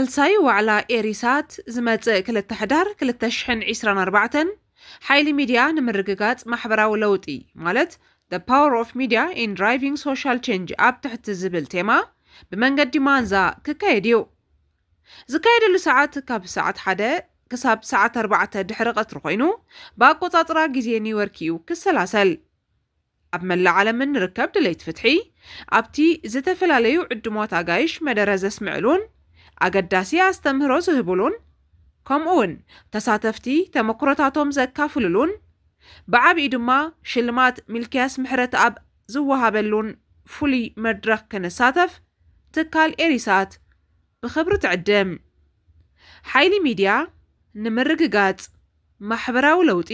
ሳልሳይ ዋዕላ ኤሪሳት ዝመጽእ 2 ሕዳር 2024 ሓይሊ ሚድያ ንምርግጋጽ ማሕበራዊ ለውጢ ማለት ደ ፓወር ኦፍ ሚድያ ኢን ድራይቪንግ ሶሻል ቼንጅ ኣብ ትሕቲ ዝብል ቴማ ብመንገዲ ማንዛ ክካየድ እዩ ዝካየደሉ ሰዓት ካብ ሰዓት 1 ክሳብ ሰዓት 4 ድሕሪ ቀትሪ ኮይኑ ብኣቆፃፅራ ግዜ ኒውዮርክ እዩ ክሰላሰል ኣብ መላእ ዓለም ንርከብ ድለይት ፍትሒ ኣብቲ ዝተፈላለዩ ዕድሞት ኣጋይሽ መደረ ዘስምዕሉን አገዳሲ አስተምህሮ ዝህብሉን እውን ተሳተፍቲ ተመክሮታቶም ዘካፍልሉን ብዓብዪ ድማ ሽልማት ሚልክያስ ምሕረት ኣብ ዝወሃበሉን ፍሉይ መድረኽ ክነሳተፍ ትካል ኤሪሳት ብኽብሪ ትዕድም ሓይሊ ሚድያ ንምርግጋፅ ማሕበራዊ ለውጢ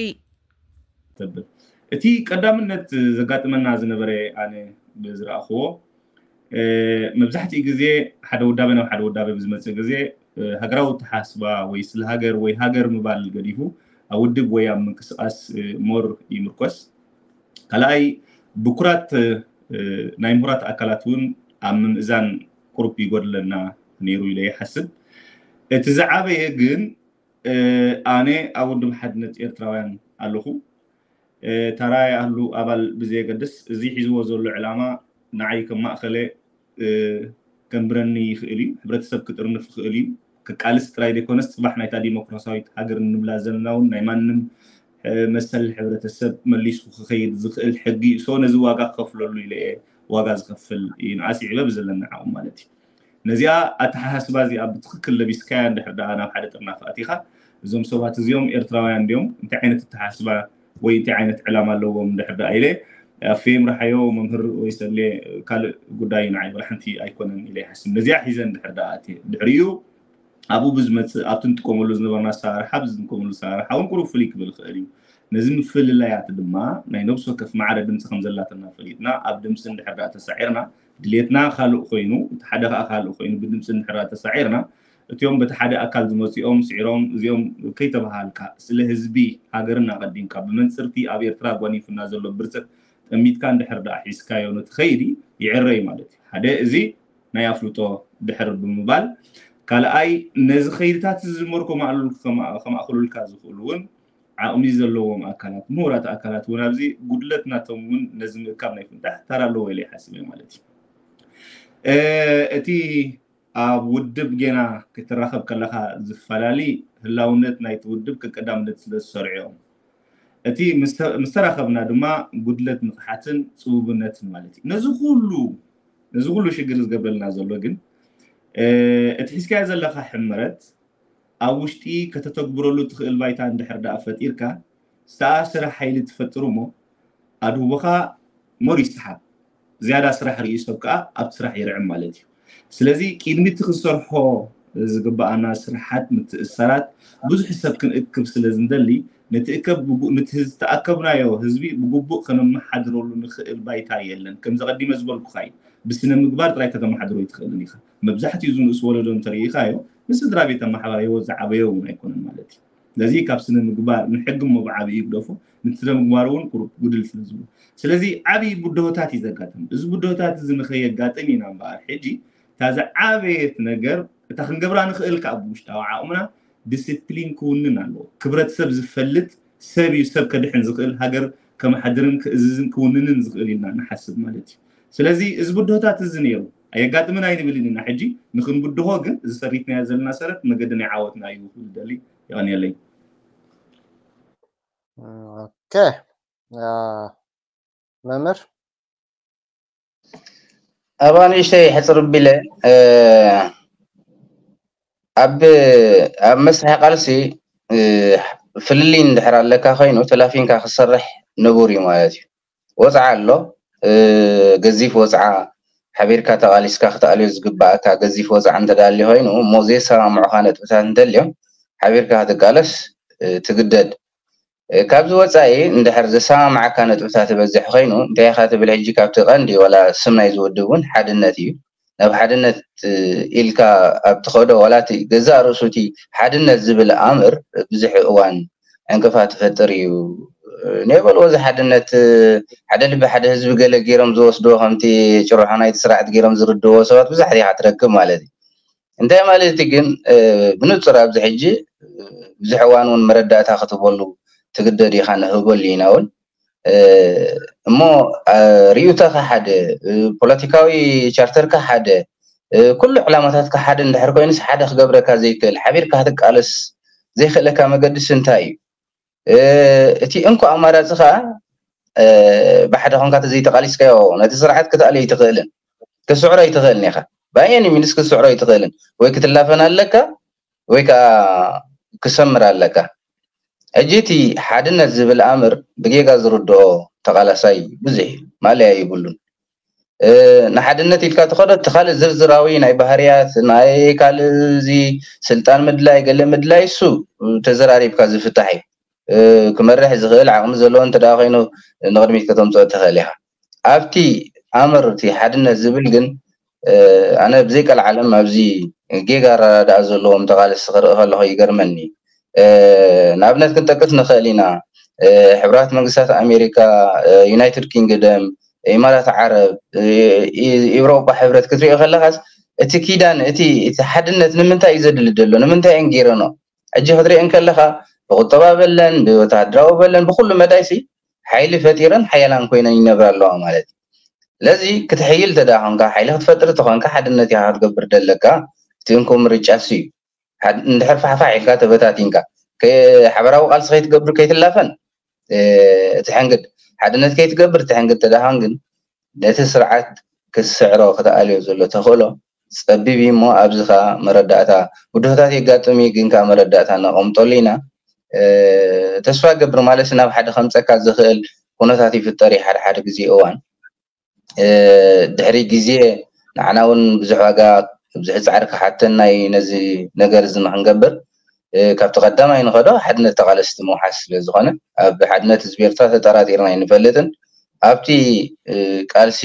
እቲ ቀዳምነት ዘጋጥመና ዝነበረ ኣነ ብዝረኣኽዎ መብዛሕትኡ ግዜ ሓደ ውዳበ ናብ ሓደ ውዳበ ብዝመፅእ ግዜ ሃገራዊ ተሓስባ ወይ ስለ ሃገር ወይ ሃገር ምባል ገዲፉ ኣብ ውድብ ወይ ኣብ ምንቅስቃስ ሞር ይምርኮስ ካልኣይ ብኩራት ናይ ምሁራት ኣካላት እውን ኣብ ምምእዛን ቁሩብ ይጎድለና ነይሩ ኢለ ይሓስብ እቲ ዝዓበየ ግን ኣነ ኣብ ውድብ ሓድነት ኤርትራውያን ኣለኹ ታራይ ኣሉ ኣባል ብዘየገድስ እዚ ሒዝዎ ዘሎ ዕላማ نعي كم مأخلة كمبرني خيلي برد سب كترن في خيلي ككالس تراي دي كونس صباح نايتا ديمقراصية هاجر نم لازلناون نايمان مثل حبرة السب مليس خيد زخ الحقي سون زواج قفل اللي لقى واجا زقفل ينعسي على بزلنا عم مالتي نزيا أتحس بازي أبد كل اللي بيسكان يعني ده أنا حد ترنا فاتيها زوم سوات زيوم إرتراوي عندهم أنت عينت أتحس وي أنت عينت علامة لوهم ده حدا إيه أفهم رح يوم منهر ويسلي قال قداين عين ورحنتي أيكون إلي حسن نزيع حيزن دحرداتي دحريو أبو بزمت أبتن تكون ملوز نبرنا سارة حبز نكون ملوز سارة حاون كرو فليك بالخالي نزم فل الله يعتدم ما نينوبس وكف معرة دمس خمز الله تنا فليتنا أبدم سن دحردات سعيرنا دليتنا خالو خينو تحدى خالو خينو بدم سن دحردات سعيرنا اليوم بتحدى أكل زموس يوم سعيرهم يوم كيتبها لك سلهزبي هاجرنا قدينك بمن سرتي أبي أتراقوني في النازل لبرسك ጠሚትካ እንድሕር ዳ ሒዝካዮ ንትኸይዲ ይዕረይ ማለት እዩ ሓደ እዚ ናይ ኣፍልጦ ድሕር ብምባል ካልኣይ ነዚ ከይድታት ዝመርኮ ከማእክሉልካ ዝኽእሉ እውን ዓቕሚ ዘለዎም ኣካላት ምሁራት ኣካላት እውን ኣብዚ ጉድለት ናቶም እውን ነዚ ምእካብ ናይ ፍንዳሕ ታር ኣለዎ ኢለ ይሓስብ እየ ማለት እዩ እቲ ኣብ ውድብ ጌና ክትራኸብ ከለካ ዝፈላለዩ ህላውነት ናይቲ ውድብ ክቀዳምነት ስለ ዝሰርዑ እዮም እቲ ምስተረኸብና ድማ ጉድለት ንቕሓትን ፅቡብነትን ማለት እዩ ነዚ ኩሉ ነዚ ኩሉ ሽግር ዝገብረልና ዘሎ ግን እቲ ሒዝካዮ ዘለካ ሕምረት ኣብ ውሽጢ ከተተግብረሉ ትኽእል ባይታ እንድሕር ዳኣ ፈጢርካ ዝተኣስረ ሓይሊ ትፈጥር እሞ ኣድህቦካ ሞር ይስሓብ ዝያዳ ስራሕ ርኢ ሰብ ከዓ ኣብ ስራሕ ይርዕም ማለት እዩ ስለዚ ቅድሚቲ ክንሰርሖ ዝግበኣና ስራሓት ምትእሰራት ብዙሕ ሰብ ክንእክብ ስለ ዝንደሊ نتأكب بجو... نتهز تأكبنا يا هزبي ما حد رول نخ البيت هاي يلن كم زغدي مزبل بخاي بس نم مقبار تراي كتم محدرو يتخلني خا مبزحت يزون أسوال دون تري خايو بس درابي تم حوار يوزع عبيو ما يكون المالتي لذي كاب سن مقبار نحق بعبي يبدفو نتسن مقبارون كرو بدل سلزبو سلذي عبي تاتي بدوتاتي زقاتم إز بدوتاتي زنخي قاتم نام بار حجي تازا عبيت نجر تخنقبران خل كابوش تاو عامنا ዲስፕሊን ክውንን ኣለዎ ክብረት ሰብ ዝፈልጥ ሰብ እዩ ሰብ ከድሕን ዝኽእል ሃገር ከመሓድርን ክእዝዝን ክውንንን ዝኽእል ኢልና ንሓስብ ማለት እዩ ስለዚ እዚ ብድሆታት እዚ ነይሩ ኣየጋጥምና ይንብልን ኢና ሕጂ ንክንብድሆ ግን እዚ ሰሪትናዮ ዘለና ሰረት መገዲ ናይ ዓወትና እዩ ክብል ደሊ ይቀኒየለይ ኦኬ መምህር ኣብኣ ንእሽተይ ሕፅር ቢለ عب عب مسح قالسي فللين دحر لك خينو 30 كا خسرح نبوري مالتي وزع الله ገዚፍ ወፅዓ ሓቢርካ ተቃሊስካ ክተቃልዮ ዝግባእካ ገዚፍ ወፅዓ እንተዳሊ ኮይኑ እሞ ዘይሰማምዑካ ነጥብታት እንተልዮም ሓቢርካ ክትቃለስ ትግደድ ካብዚ ወፃኢ እንድሕር ዘሰማምዓካ ነጥብታት በዚሕ ኮይኑ እንታይ ኢካ ትብል ሕጂ ካብቲ ቀንዲ ዋላ ስም ናይ ዝውድብ እውን ሓድነት እዩ ናብ ሓድነት ኢልካ ኣብ ትኸዶ ዋላቲ ገዛ ርእሱ እቲ ሓድነት ዝብል ኣምር ብዙሕ እዋን ዕንቅፋ ትፈጥር እዩ ነበልዎ እዚ ሓድነት ሓደ ልቢ ሓደ ህዝቢ ገለ ገይሮም ዝወስድዎ ከምቲ ጭርሖ ናይቲ ስራዕቲ ገይሮም ዝርድዎ ሰባት ብዙሕ ኢካ ትረክብ ማለት እዩ እንታይ ማለት እቲ ግን ብንፁር ኣብዚ ሕጂ ብዙሕ እዋን እውን መረዳእታ ክትበሉ ትግደድ ኢካ ንህበሉ ኢና እውን እሞ ርዩታካ ሓደ ፖለቲካዊ ቻርተርካ ሓደ ኩሉ ዕላማታትካ ሓደ እንድሕር ኮይኑስ ሓደ ክገብረካ ዘይክእል ሓቢርካ ክትቃለስ ዘይክእለካ መገዲስ እንታይ እዩ እቲ እንኳ ኣማራፂ ከዓ ብሓደ ኮንካ ተዘይተቃሊስካዮ ነቲ ስርዓት ክትኣልዮ ይትኽእልን ክስዕሮ ይትኽእልን ኢኻ ብኣየኒ ሚንስ ክስዕሮ ይትኽእልን ወይ ክትላፈን ኣለካ ወይ ከዓ ክሰምር ኣለካ ሕጂ እቲ ሓድነት ዝብል ኣምር ብጌጋ ዝርድኦ ተቃላሳይ ብዙሕ ማለያ ይብሉን ንሓድነት ኢልካ ተኸዶ እቲ ካልእ ዝርዝራዊ ናይ ባህርያት ናይ ካልእ እዚ ስልጣን ምድላይ ገለ ምድላይ እሱ ተዘራሪብካ ዝፍታሕ እዩ ክመርሕ ዝኽእል ዓቅሚ ዘለዎ እንተደ ኮይኑ ንቅድሚት ከተምፅኦ ትኽእል ኢኻ ኣብቲ ኣምር እቲ ሓድነት ዝብል ግን ኣነ ብዘይቀልዓለም ኣብዚ ጌጋ ኣረዳድኣ ዘለዎም ተቃልስቲ ክርኢ ከለኩ ይገርመኒ እዩ ንኣብነት ክንጠቅስ ንኽእል ኢና ሕቡራት መንግስታት ኣሜሪካ ዩናይትድ ኪንግደም ኢማራት ዓረብ ኤውሮጳ ሕብረት ክትሪኦ ከለካስ እቲ ኪዳን እቲ እቲ ሓድነት ንምንታይ እዩ ዘድሊ ደሎ ንምንታይ እየን ገይረኖ ሕጂ ክትሪአን ከለካ ብቁጠባ በለን ብወታደራዊ በለን ብኩሉ መዳይሲ ሓይሊ ፈጢረን ሓያላን ኮይነን ይነብራ ኣለዋ ማለት እዩ ስለዚ ክትሕይል ተዳ ኮንካ ሓይሊ ክትፈጥር እተኮንካ ሓድነት ኢካ ክትገብር ደለካ እቲ እንኩም ርጫሲ እዩ ندحر فحفا عيلك تبتا تينكا كي حبراو قالس غي تقبر كي تلافن تحنقد حد انت كي تقبر تحنقد تدهانقن ديت سرعات كالسعر وقت آلي وزلو تخولو سببي بي مو أبزخا مرداتا ودهتاتي قاتمي قنكا مرداتا نقوم طولينا تسوى قبر مالسنا بحد خمسة كازخيل كونتاتي في الطريق حد حد قزي اوان دحري قزي نعناون بزحواقات ብዝሕፃዕርካ ሓተን ናይ ነዚ ነገር እዚ ንክንገብር ካብቲ ቀዳማይ ንኸዶ ሓድነት ተቃለስቲ ምውሓስ ስለ ዝኾነ ኣብ ሓድነት ህዝቢ ኤርትራ ተጠራጢርና ይንፈልጥን ኣብቲ ቃልሲ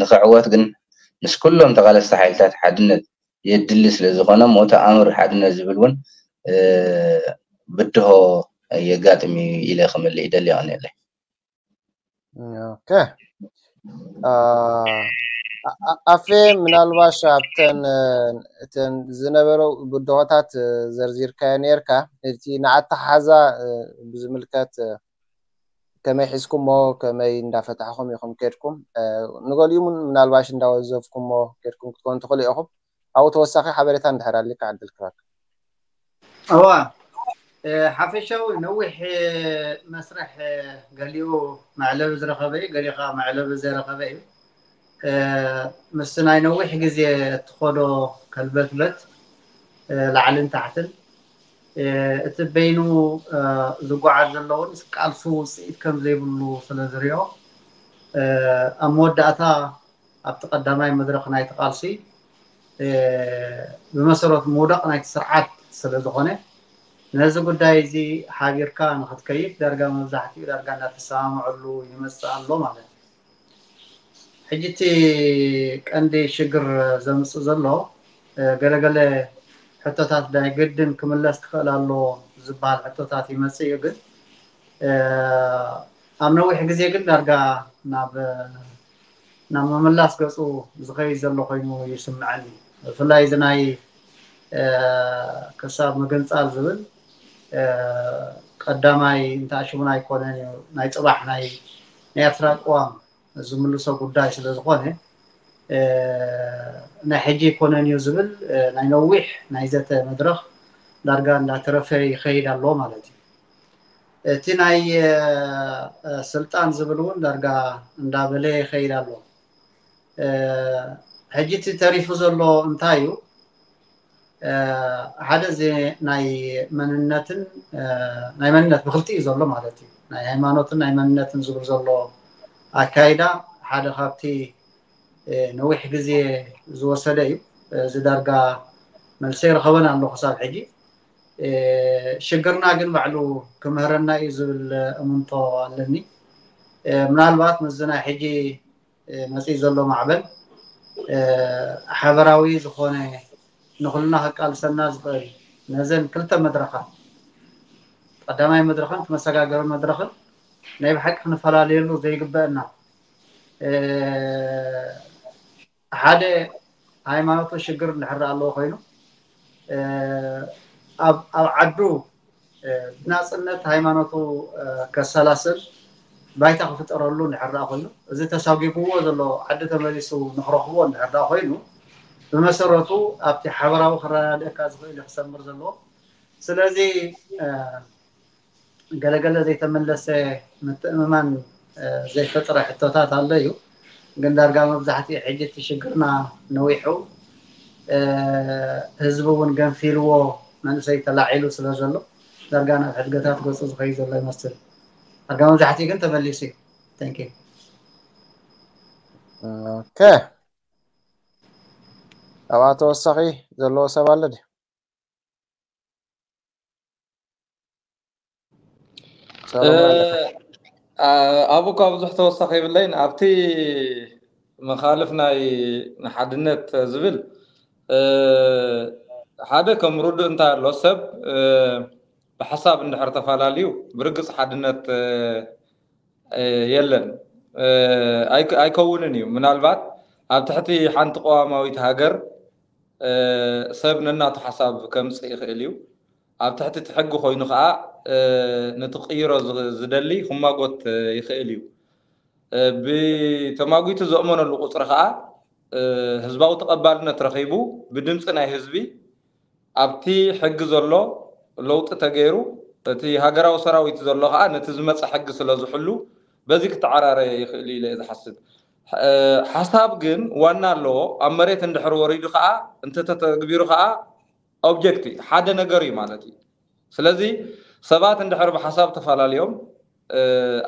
ንክዕወት ግን ምስ ኩሎም ተቃለስቲ ሓይልታት ሓድነት የድሊ ስለ ዝኾነ ሞ ተኣምር ሓድነት ዝብል እውን ብድሆ የጋጥም እዩ ኢለ ክምል ይደሊ ይኮነ የለይ ኦኬ أفي من الواش أبتن تن زنبرو بدواتات زرزير كانيركا إنتي نعت حزا بزملكات كما يحسكم مو كما يندفتحكم يخم كيركم نقول يوم من الواش ندوزفكم مو كيركم تكون تقولي أخب أو توسخي حبرتان دهرا لك عند الكراك أوا حفشو نوح مسرح قاليو معلو زرخبي قاليو معلو زرخبي ምስ ናይ ነዊሕ ግዜ እትኸዶ ከልበትበት ላዕልን ታሕትን እቲ በይኑ ዝጓዓዝ ዘለውን ቃልሱ ውፅኢት ከም ዘይብሉ ስለ ዝሪኦ ኣብ መወዳእታ ኣብቲ ቀዳማይ መድረክ ናይቲ ቃልሲ ብመሰረቱ ምውዳቕ ናይቲ ስርዓት ስለ ዝኾነ ነዚ ጉዳይ እዚ ሓቢርካ ንክትከይድ ዳርጋ መብዛሕትኡ ዳርጋ እናተሰማምዐሉ ይመፅእ ኣሎ ማለት እዩ ሕጂቲ ቀንዲ ሽግር ዘምፅእ ዘሎ ገለገለ ሕቶታት ናይ ግድን ክምለስ ክኽእል ኣሎ ዝበሃል ሕቶታት ይመፅእ እዩ ግን ኣብ ነዊሕ ግዜ ግን ዳርጋ ናብ ናብ ምምላስ ገፁ ዝኸይድ ዘሎ ኮይኑ ይስምዐኒ ብፍላይ እዚ ናይ ክሳብ ምግንፃል ዝብል ቀዳማይ እንታይ ሽሙን ኣይኮነን እዩ ናይ ፅባሕ ናይ ኤርትራ ቅዋም ዝምልሶ ጉዳይ ስለ ዝኾነ ናይ ሕጂ ይኮነን እዩ ዝብል ናይ ነዊሕ ናይ ዘተ መድረኽ ዳርጋ እንዳተረፈ ይኸይድ ኣሎ ማለት እዩ እቲ ናይ ስልጣን ዝብል እውን ዳርጋ እንዳበለ ይኸይድ ኣሎ ሕጂ እቲ ተሪፉ ዘሎ እንታይ እዩ ሓደ እዚ ናይ መንነትን ናይ መንነት ብክልቲ እዩ ዘሎ ማለት እዩ ናይ ሃይማኖትን ናይ መንነትን ዝብል ዘሎ ኣካይዳ ሓደ ካብቲ ነዊሕ ግዜ ዝወሰደ እዩ እዚ ዳርጋ መልሲ ረኸበን ኣለኹ ክሳብ ሕጂ ሽግርና ግን ባዕሉ ክምህረና እዩ ዝብል እምንቶ ኣለኒ ምናልባት ምዚ ናይ ሕጂ መፅኢ ዘሎ ማዕበል ሓበራዊ ዝኾነ ንኩልና ክቃልሰና ዝኽእል ነዘን ክልተ መድረኻት ቀዳማይ መድረኽን እቲ መሰጋገርን መድረኽን ናይ ብሓቂ ክንፈላለየሉ ዘይግበአና ሓደ ሃይማኖቶ ሽግር እንድሕር ኣለዎ ኮይኑ ኣብ ዓዱ ብናፅነት ሃይማኖቱ ከሰላስል ባይታ ክፍጠረሉ እንድሕር ኮይኑ እዚ ተሳጊብዎ ዘሎ ዓዲ ተመሊሱ ንክረክቦ እንድሕር ኮይኑ ብመሰረቱ ኣብቲ ሓበራዊ ክረዳድእካ ዝኽእል ክሰምር ዘለዎ ስለዚ قال قال زي تملس من زي فترة حتى تات عليه قال دار قام بزحتي إيه، حجتي شقرنا نويحو أه هزبو ون فيلو من سي تلاعيلو سلاجلو دار قام حد قتات قصص خيز الله يمثل دار قام بزحتي إيه، قلت تملسي ثانك يو اوكي اواتو الصغي زلو سبالدي ኣብኡ ካብ ዝሕተወ ወሳኺ ይብለይ ኣብቲ መኻልፍ ናይ ንሓድነት ዝብል ሓደ ከም ርዱእ እንታይ ኣሎ ሰብ ብሓሳብ እንድሕር ተፈላለዩ ብርግፅ ሓድነት የለን ኣይከውንን እዩ ምናልባት ኣብ ትሕቲ ሓንቲ ቀዋማዊት ሃገር ሰብ ነናቱ ሓሳብ ከምፅእ ይኽእል እዩ ኣብ ትሕቲ እቲ ሕጊ ኮይኑ ከዓ ንትቕይሮ ዝደሊ ክማጎት ይኽእል እዩ ብተማጒቱ ዘእመነሉ ቁፅሪ ከዓ ህዝባዊ ተቐባልነት ረኺቡ ብድምፂ ናይ ህዝቢ ኣብቲ ሕጊ ዘሎ ለውጢ ተገይሩ እቲ ሃገራዊ ሰራዊት ዘሎ ከዓ ነቲ ዝመፀ ሕጊ ስለ ዝሕሉ በዚ ክተዓራረየ ይኽእል ኢለ የ ዝሓስብ ሓሳብ ግን ዋና ኣለዎ ኣብ መሬት እንድሕር ወሪዱ ከዓ እንተተተግቢሩ ከዓ ኦብጀክት ሓደ ነገር እዩ ማለት እዩ ስለዚ ሰባት እንድሕር ብሓሳብ ተፈላለዮም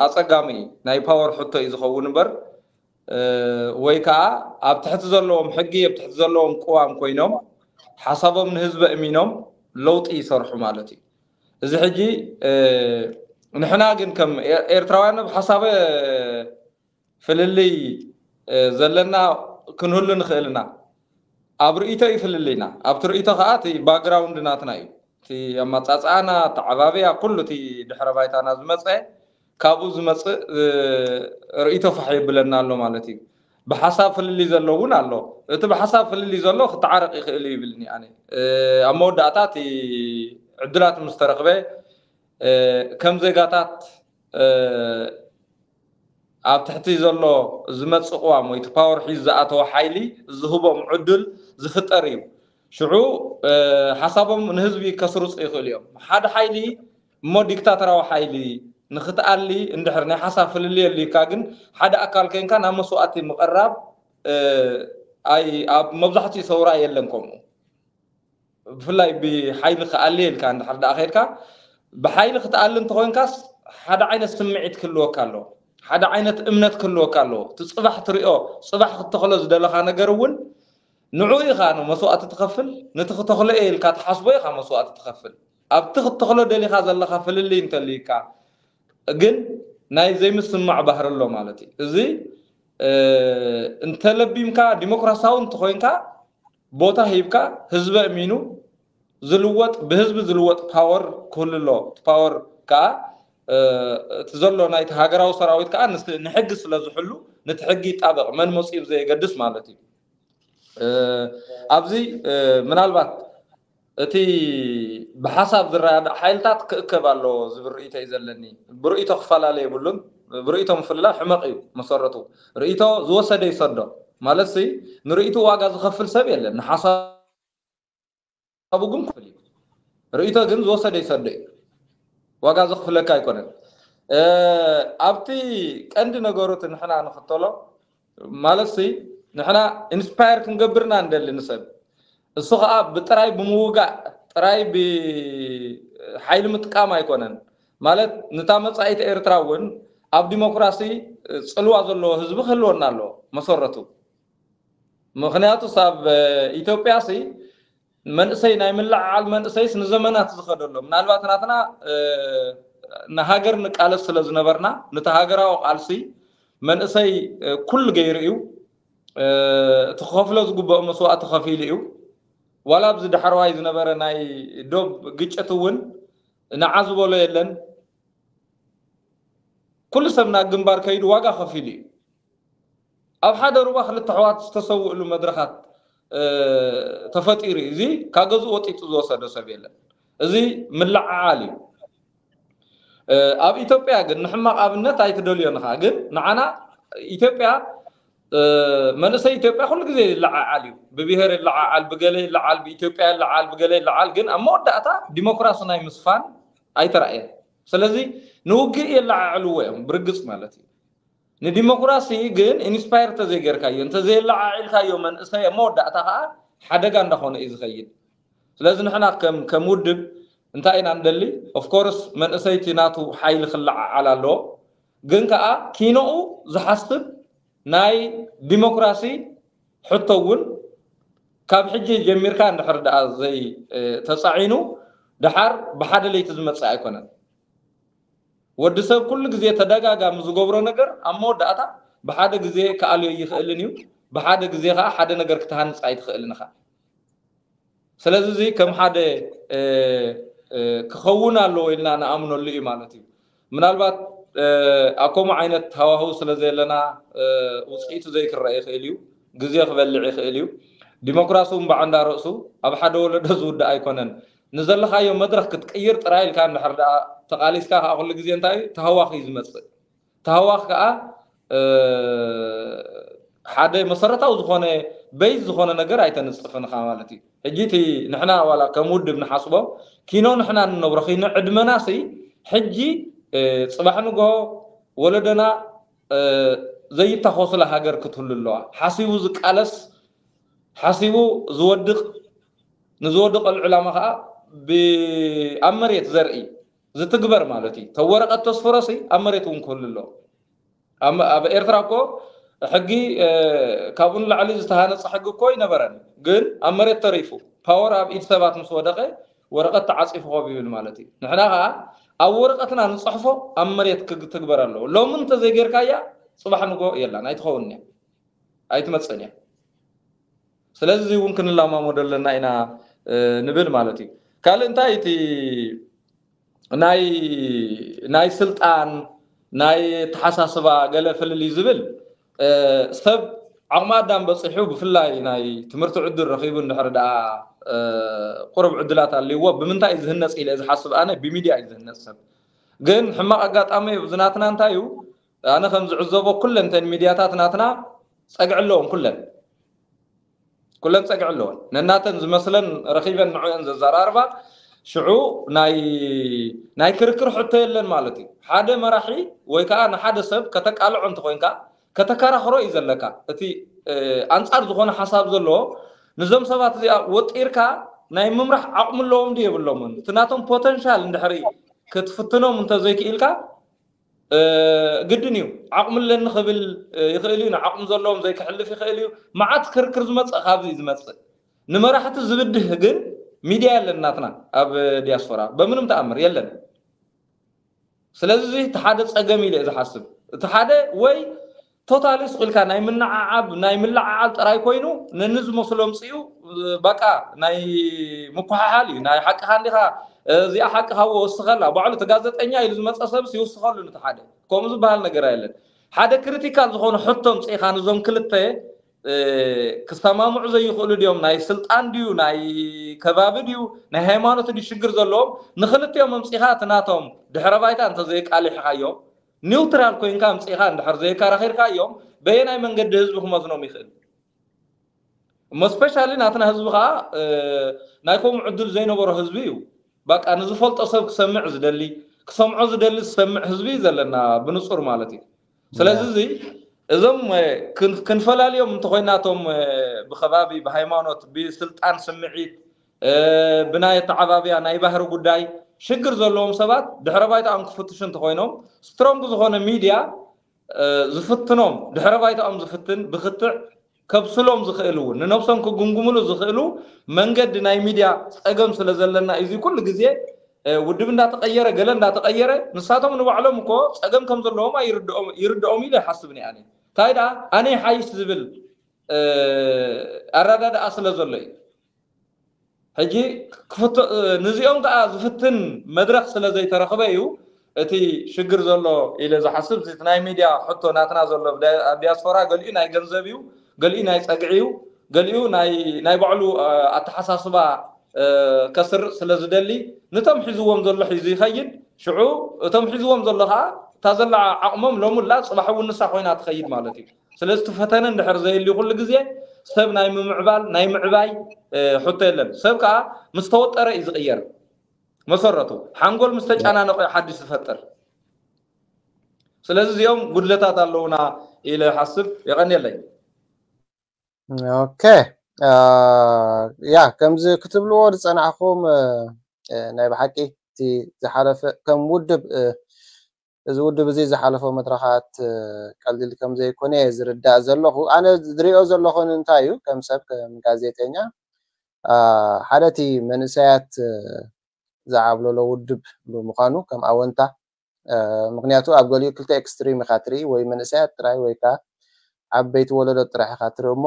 ኣፀጋሚ ናይ ፓወር ሕቶ እዩ ዝኸውን እምበር ወይ ከዓ ኣብ ትሕቲ ዘለዎም ሕጊ ኣብ ትሕቲ ዘለዎም ቅዋም ኮይኖም ሓሳቦም ንህዝቢ እሚኖም ለውጢ ይሰርሑ ማለት እዩ እዚ ሕጂ ንሕና ግን ከም ኤርትራውያን ብሓሳበ ፍልልይ ዘለና ክንህሉ ንኽእል ኢና أبريتو يفللينا أبريتو خاتي باكراوند ناتناي تي أما تاسانا تعبابيا كله تي دحربايت أنا زمزه كابو زمزه ريتو فحي بلنا لو مالتي بحساب فللي زلوغون الله أنت بحساب فللي زلوغ تعرق إخلي بلني أنا أما وداتاتي عدلات مسترقبة كم زيغاتات أب تحتي زلو زمزه قوام ويتباور حيز زاتو حيلي زهوبهم عدل ዝፍጠር እዩ ሽዑ ሓሳቦም ንህዝቢ ከስርፁ ይኽእል እዮም ሓደ ሓይሊ እሞ ዲክታተራዊ ሓይሊ ንክትኣሊ እንድሕር ናይ ሓሳብ ፍልል የልዩካ ግን ሓደ ኣካል ኮይንካ ናብ መስዋእቲ ምቅራብ ኣብ መብዛሕትኡ ሰውራ የለን ከምኡ ብፍላይ ብሓይሊ ክኣሊ የልካ እንድሕር ዳኣ ከድካ ብሓይሊ ክትኣሊ እንተኮይንካስ ሓደ ዓይነት ስምዒት ክህልወካ ኣለዎ ሓደ ዓይነት እምነት ክህልወካ ኣለዎ እቲ ፅባሕ ትሪኦ ፅባሕ ክትተክሎ ዝደለካ ነገር እውን نعوي خانو مسوء تتخفل نتخطخل إيه لكا تحاسبو إيه خان مسوء تتخفل أب تخطخلو دالي خاز الله خفل اللي انت اللي كا أجن ناي زي مسمع بحر الله مالتي زي اه انت لبيم كا ديمقراساو انتخوين كا بوتا هيب كا هزب أمينو زلوات بهزب زلوات باور كل الله باور كا اه تزلو ناي تهاجر أو سراويت كا نحق سلازو حلو تابع من مصيب زي قدس مالتي ኣብዚ ምናልባት እቲ ብሓሳብ ዝረኣዳ ሓይልታት ክእከብ ኣለዎ ዝብል ርእቶ እዩ ዘለኒ ብርእቶ ክፈላለየ የብሉን ብርእቶ ምፍልላይ ሕመቕ እዩ መሰረቱ ርእቶ ዝወሰደ ይሰዶ ማለት ሲ ንርእቱ ዋጋ ዝኸፍል ሰብ የለን ንሓሳቡ ግን ክፍል እዩ ርእቶ ግን ዝወሰደ ይሰዶ እዩ ዋጋ ዝኽፍለካ ኣይኮነን ኣብቲ ቀንዲ ነገሩ እቲ ንሕና ንኽተሎ ማለት ሲ ንሕና ኢንስፓየር ክንገብርና ንደሊ ንሰብ እሱ ከዓ ብጥራይ ብምውጋእ ጥራይ ብሓይሊ ምጥቃም ኣይኮነን ማለት ንታ መፃኢቲ ኤርትራ እውን ኣብ ዲሞክራሲ ፅልዋ ዘለዎ ህዝቢ ክህልወና ኣለዎ መሰረቱ ምክንያቱ ኣብ ኢትዮጵያ ሲ መንእሰይ ናይ ምልዕዓል መንእሰይስ ንዘመናት ዝኸደሎ ምናልባት ናትና ንሃገር ንቃለስ ስለ ዝነበርና ነቲ ሃገራዊ ቃልሲ መንእሰይ ኩሉ ገይሩ እዩ تخاف لو تجوب أم سواء تخافي ليو ولا بزد حرواي زنبرة ناي دوب قيتش أتوين نعزب ولا يلن كل سمنا جنبار كيد واقع خفي لي أو حدا روح للتحوات تسوق له مدرحات تفتيري زي كاجز وقت يتزوس هذا سبيلا زي من لا عالي أب إثيوبيا جن نحن ما أبننا تايت دوليان حاجن نعنا إثيوبيا መንእሰይ ኢትዮጵያ ኩሉ ግዜ ይለዓዓል እዩ ብብሄር ይለዓዓል ብገለ ይለዓል ብኢትዮጵያ ይለዓል ብገለ ይለዓል ግን ኣብ መወዳእታ ዲሞክራሲ ናይ ምስፋን ኣይተረእየን ስለዚ ንውግእ የለዓዕልዎ እዮም ብርግፅ ማለት እዩ ንዲሞክራሲ ግን ኢንስፓየር እንተዘይገርካዮ እንተዘየለዓዒልካዮ መንእሰይ ኣብ መወዳእታ ከዓ ሓደጋ እንዳኾነ እዩ ዝኸይድ ስለዚ ንሕና ከም ውድብ እንታይ ኢና ንደሊ ኦፍኮርስ መንእሰይቲ ናቱ ሓይሊ ክለዓዓል ኣለዎ ግን ከዓ ኪኖኡ ዝሓስብ ናይ ዲሞክራሲ ሕቶ እውን ካብ ሕጂ ጀሚርካ እንድሕር ደኣ ዘይ ተፃዒኑ ድሓር ብሓደ ለይቲ ዝመፅእ ኣይኮነን ወዲ ሰብ ኩሉ ግዜ ተደጋጋሚ ዝገብሮ ነገር ኣብ መወዳእታ ብሓደ ግዜ ከኣልዮ ይኽእልን እዩ ብሓደ ግዜ ከዓ ሓደ ነገር ክትሃንፃ ይትኽእልን ኢኻ ስለዚ እዚ ከም ሓደ ክኸውን ኣለዎ ኢልና ንኣምነሉ እዩ ማለት እዩ ምናልባት ኣኮም ዓይነት ሃዋህው ስለ ዘለና ውፅኢቱ ዘይክረአ ይኽእል እዩ ግዜ ክበልዕ ይኽእል እዩ ዲሞክራሲ እውን በዓንዳ ርእሱ ኣብ ሓደ ወለዶ ዝውዳእ ኣይኮነን ንዘለካዮ መድረክ ክትቅይር ጥራይ ኢልካ እንድሕር ደኣ ተቃሊስካ ከዓ ኩሉ ግዜ እንታይ እዩ ተሃዋኽ እዩ ዝመፅእ ተሃዋኽ ከዓ ሓደ መሰረታዊ ዝኾነ በይዝ ዝኾነ ነገር ኣይተንፅፍንካ ማለት እዩ ሕጂ እቲ ንሕና ዋላ ከም ውድብ ንሓስቦ ኪኖ ንሕና ንነብሮ ኪኖ ዕድመናሲ ሕጂ ፅባሕ ንጎ ወለደና ዘይታኸስላ ሃገር ክትህሉ ኣለዋ ሓሲቡ ዝቃለስ ሓሲቡ ዝወድቕ ንዝወድቕ ዕላማ ከዓ ኣብ መሬት ዘርኢ ዝትግበር ማለት እዩ ተብ ወረቀት ተስፍረሲ ኣብ መሬት እውን ክህሉ ኣለዎ ኣብ ኤርትራ እኮ ሕጊ ካብኡ ንላዕሊ ዝተሃነፀ ሕጊ እኮ ይነበረን ግን ኣብ መሬት ተሪፉ ፓወር ኣብ ኢድ ሰባት ምስ ወደቀ ወረቀት ተዓፂፍዎ ይብል ማለት እዩ ንሕና ከዓ ኣብ ወረቀትና ንፅሕፎ ኣብ መሬት ክትግበር ኣለዎ ሎሚ እንተዘይጌርካያ ፅባሕ ንጎ የላን ኣይትኸውን እያ ኣይትመፅን እያ ስለዚ እውን ክንላማሞ ዘለና ኢና ንብል ማለት እዩ ካልእ እንታይ እቲ ናይ ስልጣን ናይ ተሓሳስባ ገለ ፍልል እዩ ዝብል ሰብ ዓቕማ ኣዳም በፂሑ ብፍላይ ናይ ትምህርቲ ዕድል ረኪቡ እንድሕሪ ደኣ ቁርብ ዕድላት ኣለይዎ ብምንታይ እዩ ዝህነፅ ኢለ ዝሓስብ ኣነ ብሚድያ እዩ ዝህነፅ ሰብ ግን ሕማቅ ኣጋጣሚ ብዝናትና እንታይ እዩ ኣነ ከም ዝዕዘቦ ኩለን ተን ሚድያታት ናትና ፀግዕ ኣለዎም ኩለን ኩለን ፀግዕ ኣለዎን ነናተን ዝመስለን ረኪበን ንዕአን ዘዘራርባ ሽዑ ናይ ክርክር ሕቶ የለን ማለት እዩ ሓደ መራሒ ወይ ከዓ ንሓደ ሰብ ከተቃልዖ እንተኮይንካ ከተከራክሮ እዩ ዘለካ እቲ ኣንፃር ዝኮነ ሓሳብ ዘለዎ نزوم سبات زي وطيركا ናይ ምምራሕ ዓቕሚ ኣለዎም ዶ የብሎምን እቲ ናቶም ፖተንሻል እንድሕሪ ክትፍትኖም እንተዘይክኢልካ ግድን እዩ ዓቕሚ ኣለኒ ክብል ይኽእል እዩ ንዓቕሚ ዘለዎም ዘይክሕልፍ ይኽእል እዩ መዓት ክርክር ዝመፅእ ካብዚ ዝመፅእ ንመራሕቲ ዝብድህ ግን ሚድያ የለን እናትና ኣብ ዲያስፖራ በምንም ተኣምር የለን ስለዚ እቲ ሓደ ፀገም ኢለ ዝሓስብ እቲ ሓደ ወይ ቶታሊ ስቁልካ ናይ ምንዓዓብ ናይ ምልዓዓብ ጥራይ ኮይኑ ነንዝመስሎም ፅኡ በቃ ናይ ምኩሓሓል እዩ ናይ ሓቂካ እንዲካ እዚኣ ሓቂካ ወስኸላ ባዕሉ እቲ ጋዜጠኛ ኢሉ ዝመፀ ሰብስ ይውስኸሉ ነቲ ሓደ ከምኡ ዝበሃል ነገር ኣየለን ሓደ ክሪቲካል ዝኾኑ ሕቶም ፅኢካ ንዞም ክልተ ክስተማምዑ ዘይኽእሉ ድዮም ናይ ስልጣን ድዩ ናይ ከባቢ ድዩ ናይ ሃይማኖት ድዩ ሽግር ዘለዎም ንክልትዮም ኣምፅኢካ እቲ ናቶም ድሕረ ባይታ እንተዘይቃሊሕካዮም نيوترال كوين كام سيها اندحر زي كار اخير كايوم بين اي منغد حزب حكومت نو ميخل ما سبيشالي ناتنا حزب خا آه، نايكوم عدل زين بر حزب يو باك انا زفول تصب كسمع زدلي كسمع زدلي سمع حزب يزلنا بنصر مالتي سلازي زي إذا آه، كن كنفلا اليوم تقولنا توم آه، بخبابي بهيمانوت بسلطان سمعي بناية عبابي أنا يبهر قداي ሽግር ዘለዎም ሰባት ድሕረ ባይትኦም ክፍትሹ እንተኮይኖም ስትሮንግ ዝኾነ ሚድያ ዝፍትኖም ድሕረ ባይትኦም ዝፍትን ብክትዕ ከብስሎም ዝኽእል እውን ንነብሶም ክጉምጉምሉ ዝኽእሉ መንገዲ ናይ ሚድያ ፀገም ስለ ዘለና እዚ ኩሉ ግዜ ውድብ እንዳተቀየረ ገለ እንዳተቀየረ ንሳቶም ንባዕሎም እኮ ፀገም ከም ዘለዎም ይርድኦም ኢሉ ይሓስብኒ ኣነ እንታይ ደኣ ኣነ ሓይሽ ዝብል ኣረዳድኣ ስለ ዘሎ እዩ ሕጂ ንዚኦም ከዓ ዝፍትን መድረክ ስለ ዘይተረክበ እዩ እቲ ሽግር ዘሎ ኢለ ዝሓስብ ናይ ሚድያ ሕቶ ናትና ዘሎ ዲያስፖራ ገሊኡ ናይ ገንዘብ እዩ ገሊኡ ናይ ፀግዒ እዩ ገሊኡ ናይ ባዕሉ ኣተሓሳስባ ከስርዕ ስለ ዝደሊ ነቶም ሒዝዎም ዘሎ ሒዙ ይኸይድ ሽዑ እቶም ሒዝዎም ዘሎ ከዓ እታ ዘላ ዓቕሞም ሎሙላ ፅባሕ እውን ንሳ ኮይና ትኸይድ ማለት እዩ ስለዚ ትፈተነ እንድሕር ዘየልዩ ኩሉ ግዜ سب ناي معبال ناي معباي حطيلن سب كا مستوى ترى يزغير مسرته حنقول مستج أنا نقول حد يسفتر سلاز يوم قلت أتعلونا إلى حسب يغني لي أوكي يا كم زي كتب الورد أنا أخوم ناي بحكي تي زحلف كم ودب እዚ ውድብ እዚ ዝሓለፈ መድረኻት ቀሊል ከም ዘይኮነ እየ ዝርዳእ ዘለኹ ኣነ ዝሪኦ ዘለኹን እንታይ እዩ ከም ሰብ ከም ጋዜጠኛ ሓደ እቲ መንእሰያት ዝዓብለሎ ውድብ ብምዃኑ ከም ኣወንታ ምክንያቱ ኣብ ገሊኡ ክልተ ኤክስትሪም ኢካ ትርኢ ወይ መንእሰያት ጥራይ ወይ ከዓ ዓበይቲ ወለዶ ጥራሕ ኢካ ትርኢ እሞ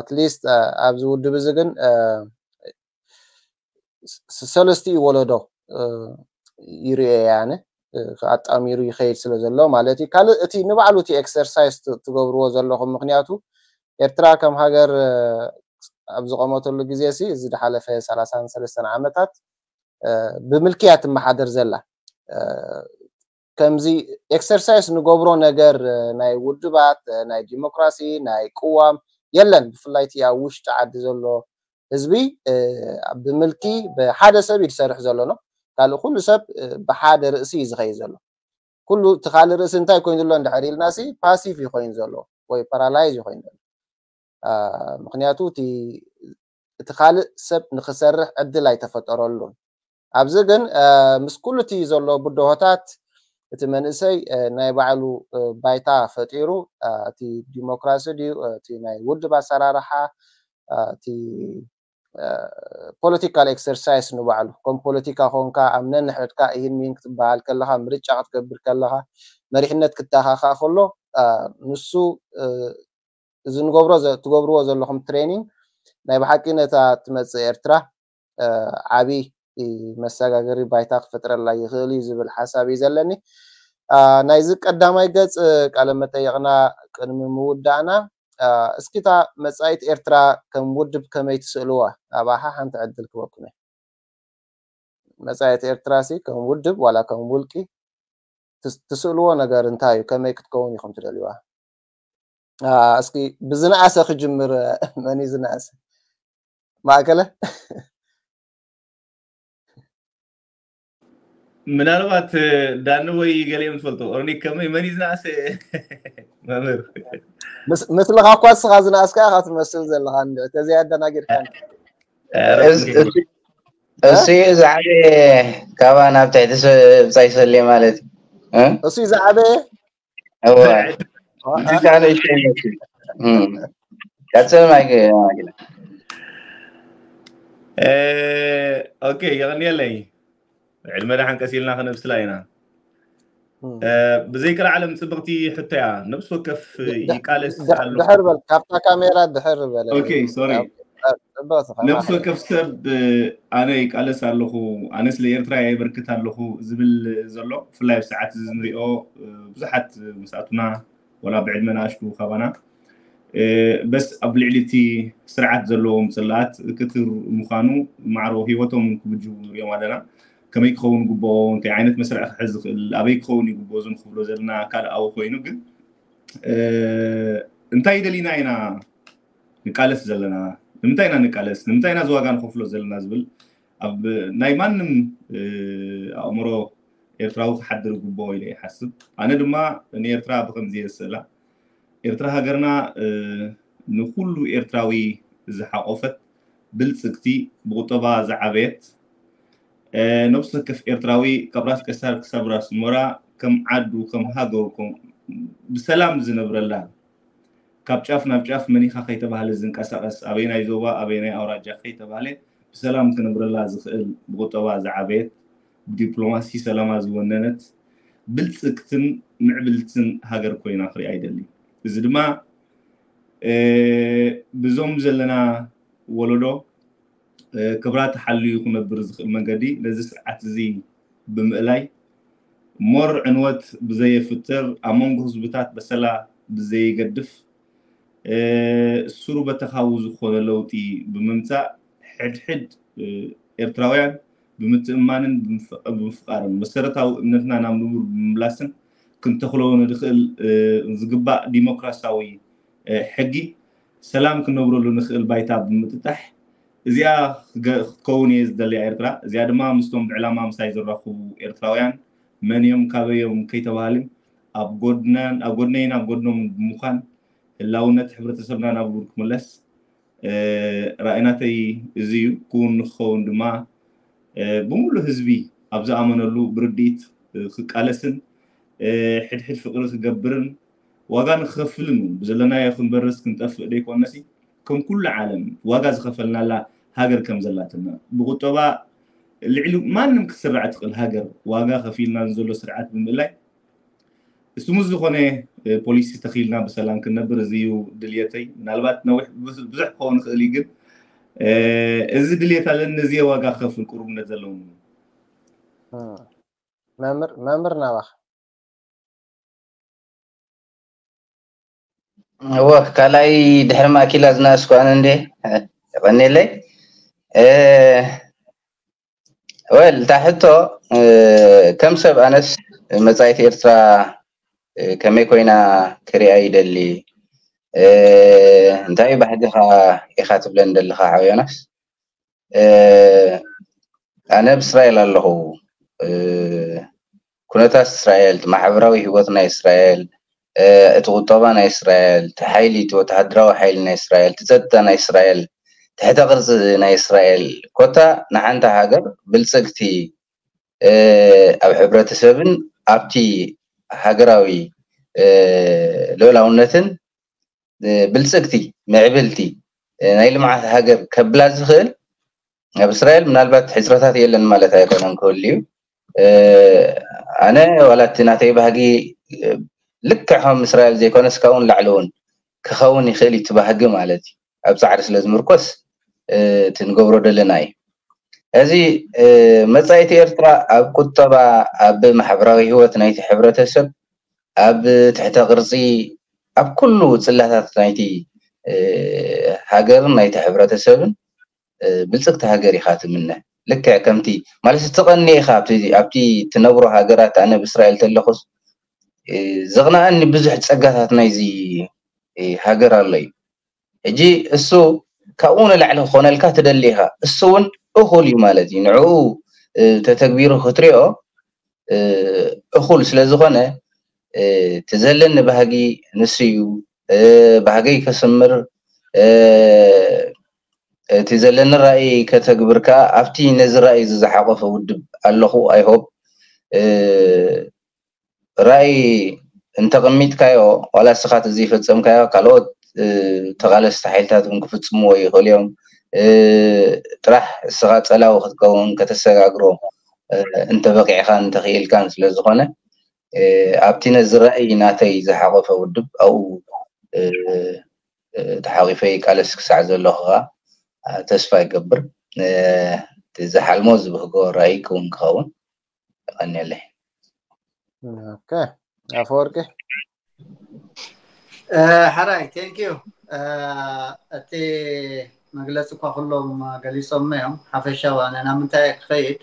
ኣትሊስት ኣብዚ ውድብ እዚ ግን ሰለስቲኡ ወለዶ ይርኦ ኣነ ኣጣሚሩ ይኸይድ ስለ ዘሎ ማለት እዩ ካልእ እቲ ንባዕሉ እቲ ኤክሰርሳይዝ ትገብርዎ ዘለኹም ምክንያቱ ኤርትራ ከም ሃገር ኣብ ዝቐመተሉ ግዜ ሲ እዚ ዝሓለፈ ሰላሳን ሰለስተን ዓመታት ብምልክያ ትመሓደር ዘላ ከምዚ ኤክሰርሳይዝ ንገብሮ ነገር ናይ ውድባት ናይ ዲሞክራሲ ናይ ቅዋም የለን ብፍላይ እቲ ኣብ ውሽጢ ዓዲ ዘሎ ህዝቢ ብምልኪ ብሓደ ሰብ ዩ ዝሰርሕ ዘሎኖ كالو كل سب آه، بحاد رئيسي زغي زلو كل تخال الرئيس انتاي كوين زلو عند حريل ناسي باسيف يخوين زلو وي بارالايز يخوين زلو آه مخنياتو تي تخال سب نخسر عدل اي تفترولون ابزغن آه مس كل تي زلو بدوهتات تمنسي آه ناي بعلو آه فتيرو آه تي ديموكراسي دي آه تي ناي ود باسارارحا آه تي ፖለቲካል ኤክሰርሳይዝ ንባዕሉ ከም ፖለቲካ ኮንካ ኣብ ነንሕድካ እህን ሚን ክትበሃል ከለካ ምርጫ ክትገብር ከለካ መሪሕነት ክታካካ ከሎ ንሱ እዚ ንገብሮ ትገብርዎ ዘለኹም ትሬኒንግ ናይ ብሓቂ ነታ ትመፅእ ኤርትራ ዓብይ መሰጋገሪ ባይታ ክፈጥረላ ይኽእል እዩ ዝብል ሓሳብ እዩ ዘለኒ ናይዚ ቀዳማይ ገፅ ቃለ መጠየቅና ቅድሚ ምውዳእና እስኪ እታ መጻኢት ኤርትራ ከም ውድብ ከመይ ትስእልዋ ኣባሓ ሓንቲ ዕድል ክበኩም እየ መጻኢት ኤርትራ ሲ ከም ውድብ ዋላ ከም ውልቂ ትስእልዎ ነገር እንታይ እዩ ከመይ ክትከውን ኢኹም ትደልይዋ እስኪ ብዝነኣሰ ክጅምር መን እዩ ዝነኣሰ ማእከለ من الوقت دانو وي قالي مفلتو ارني كمي ماني زناس مامر مثل غاكوا سغاز ناس كا خاطر مسل زل غاند تزي عندنا غير كان اسي زعبي كابا انا بتاعت زي سلي مالت اسي زعبي هو جيت انا شي كاتسل معاك اوكي يغني لي علما دحن كسيلنا خنا نفس لاينا آه، بزيك العالم سبقتي حتى يا نفس وكف يقالس دحر بالكابتا كاميرا دحر بال اوكي سوري نفس وكف سب آه، انا يقالس الخو انا سلي ايرترا يبركت الخو زبل زلو في اللايف ساعات زنريو آه، بزحت مساتنا ولا بعد ما ناشكو خبنا بس قبل عليتي سرعه زلو مسلات كثر مخانو معروف هوتهم كبجو اليوم هذا ከመይ ክኸውን ግብኦ እንታይ ዓይነት መስርዕ ክሕዝ ዝኽእል ኣበይ ክኸውን እዩ ግብኦ ንክብሎ ዘለና ካልኣዊ ኮይኑ ግን እንታይ ደሊና ኢና ንቃለስ ዘለና ንምንታይ ኢና ንቃለስ ንምንታይ ኢና ዝዋጋ ንከፍሎ ዘለና ዝብል ኣብ ናይ ማንም ኣእምሮ ኤርትራዊ ክሓድር ግብኦ ኢለ ይሓስብ ኣነ ድማ ንኤርትራ ብከምዚ የስእላ ኤርትራ ሃገርና ንኩሉ ኤርትራዊ ዝሓቆፈት ብልፅግቲ ብቁጠባ ዝዓበየት نوصلك في إرتراوي كبرات كسار كسبرا سمورا كم عدو كم هاجركم بسلام زنبر الله ካብ ጫፍ ናብ ጫፍ መኒኻ ከይተባሃለ ዝንቀሳቐስ ኣበይናይ ዞባ ኣበይናይ ኣውራጃ ከይተባሃለ ብሰላም ክነብረላ ዝኽእል ብቁጠባ ዝዓበየት ብዲፕሎማሲ ሰላማ ዝወነነት ብልፅግትን ምዕብልትን ሃገር ኮይና ክሪኣ ይደሊ እዚ ድማ ብዞም ዘለና ወለዶ ክብራ ተሓልዩ ክነብር ዝኽእል መንገዲ ነዚ ስርዓት እዚ ብምእላይ ሞር ዕንወት ብዘየፍጥር ኣብ መንጎ ህዝብታት በሰላ ብዘይገድፍ ስሩ በተኻዊ ዝኾነ ለውጢ ብምምፃእ ሕድሕድ ኤርትራውያን ብምትእማንን ብምፍቃርን መሰረታዊ እምነትና ናብ ንቡር ብምምላስን ክንተኽሎ ንኽእል ዝግባእ ዲሞክራሲያዊ ሕጊ ሰላም ክነብረሉ ንኽእል ባይታ ብምጥጣሕ እዚኣ ክትከውን እየ ዝደለያ ኤርትራ እዚኣ ድማ ምስቶም ብዕላማ ምሳይ ዝረኽቡ ኤርትራውያን መን እዮም ካበዮም ከይተባሃልን ኣብ ጎድናን ኣብ ጎድነይን ኣብ ጎድኖም ብምኳን ህላውነት ሕብረተሰብና ናብ ቡር ክምለስ ራእይናተይ እዚ እዩ ክውን ንክኸውን ድማ ብሙሉእ ህዝቢ ኣብ ዝኣመነሉ ብርዲኢት ክቃለስን ሕድሕድ ፍቅሪ ክገብርን ዋጋ ንክኸፍልን እዩ ብዘለናዮ ክንበርስ ክንጠፍእ ደይኮነሲ ከም ኩሉ ዓለም ዋጋ ዝኸፈልናላ ሃገር ከም ዘላትና ብቁጠባ ልዕሊ ማንም ክትስርዓ ትኽእል ሃገር ዋጋ ከፊልና ንዘሎ ስርዓት ብምእላይ ስሙዝ ዝኾነ ፖሊሲ ተኺልና ብሰላም ክነብር እዚ እዩ ድልየተይ ምናልባት ነዊሕ ብዙሕ ክኸውን ይኽእል እዩ ግን እዚ ድልየት ኣለን ነዚ ዋጋ ክከፍል ቅሩብነት ዘለዎም መምህር ናባኽ እወ ካልኣይ ድሕሪ ማኪላ ዝናስኳነ እንዴ ይቀኒለይ إيه، ول تحته إيه، كم سب أنس مزايت إرثا إيه، كم يكوينا كريئي دللي انتهى بحدها إخات بلند اللي خا عيونا أنا بإسرائيل الله كنت إسرائيل محبراوي هوتنا إسرائيل اتغطبنا إسرائيل تحيلي تو تهدرو حيلنا إسرائيل تزدنا إسرائيل تحت غرز ناي إسرائيل كوتا نحنتا هاجر بلسكتي آه، أو حبرة سبن أبتي هاجراوي آه، لولا ونتن آه، بلسكتي معبلتي ناي لمعة هاجر كبلا زخل إسرائيل من البت حزرتها يلن مالتها يكونن كليو أنا ولا تناتي بهاجي لكحهم إسرائيل زي كونس كون لعلون كخون يخلي تبهجم على دي أبصع رسل أزمر كوس ትንገብሮ ዘለና እዩ እዚ መጻኢቲ ኤርትራ ኣብ ቁጠባ ኣብ ማሕበራዊ ሂወት ናይቲ ሕብረተሰብ ኣብ ትሕተ ቅርፂ ኣብ ኩሉ ፅላታት ናይቲ ሃገርን ናይቲ ሕብረተሰብን ብልፅግቲ ሃገር ኢካ ትምነ ልክዕ ከምቲ ማለት ትቐኒ ኢኻ ኣብቲ ትነብሮ ሃገራት ኣነ ብእስራኤል ተለኹስ ዘቕናኣኒ ብዙሕ ፀጋታት ናይዚ ሃገር ኣሎ እዩ ሕጂ እሱ كون لعل خون الكات دليها السون أخو لي مالتي نعو تتكبير خطريو أخو سلازغنا تزلن بهاجي نسيو بهاجي كسمر تزلن رأي كتكبركا أفتي نز رأي زحاقة فود اللهو أي هوب رأي انتقميت كايو ولا سخات زيفت سم كايو كالوت ተቓለ ስታሒልታት እውን ክፍፅምዎ ይኽእል እዮም ጥራሕ እስኻ ፀላዊ ክትከውን ከተሰጋግሮ እንተበቂዕካ እንተኽኢልካን ስለ ዝኾነ ኣብቲ ነዚ ረእይ ናተይ ዝሓቆፈ ውድብ ኣብኡ ተሓቂፈይ ቃለስ ክሳዕ ዘለኹ ከዓ ተስፋ ይገብር ዝሓልሞ ዝብህጎ ራእይ ክውን ክኸውን ቀኒለይ ኣፈወርቂ ሓራይ uh, ቴንኪዩ uh, እቲ መግለፂ እኳ ኩሎም ገሊፆም እዮም ሓፈሻዊ ኣነ ናብ ምንታይ ክኸይድ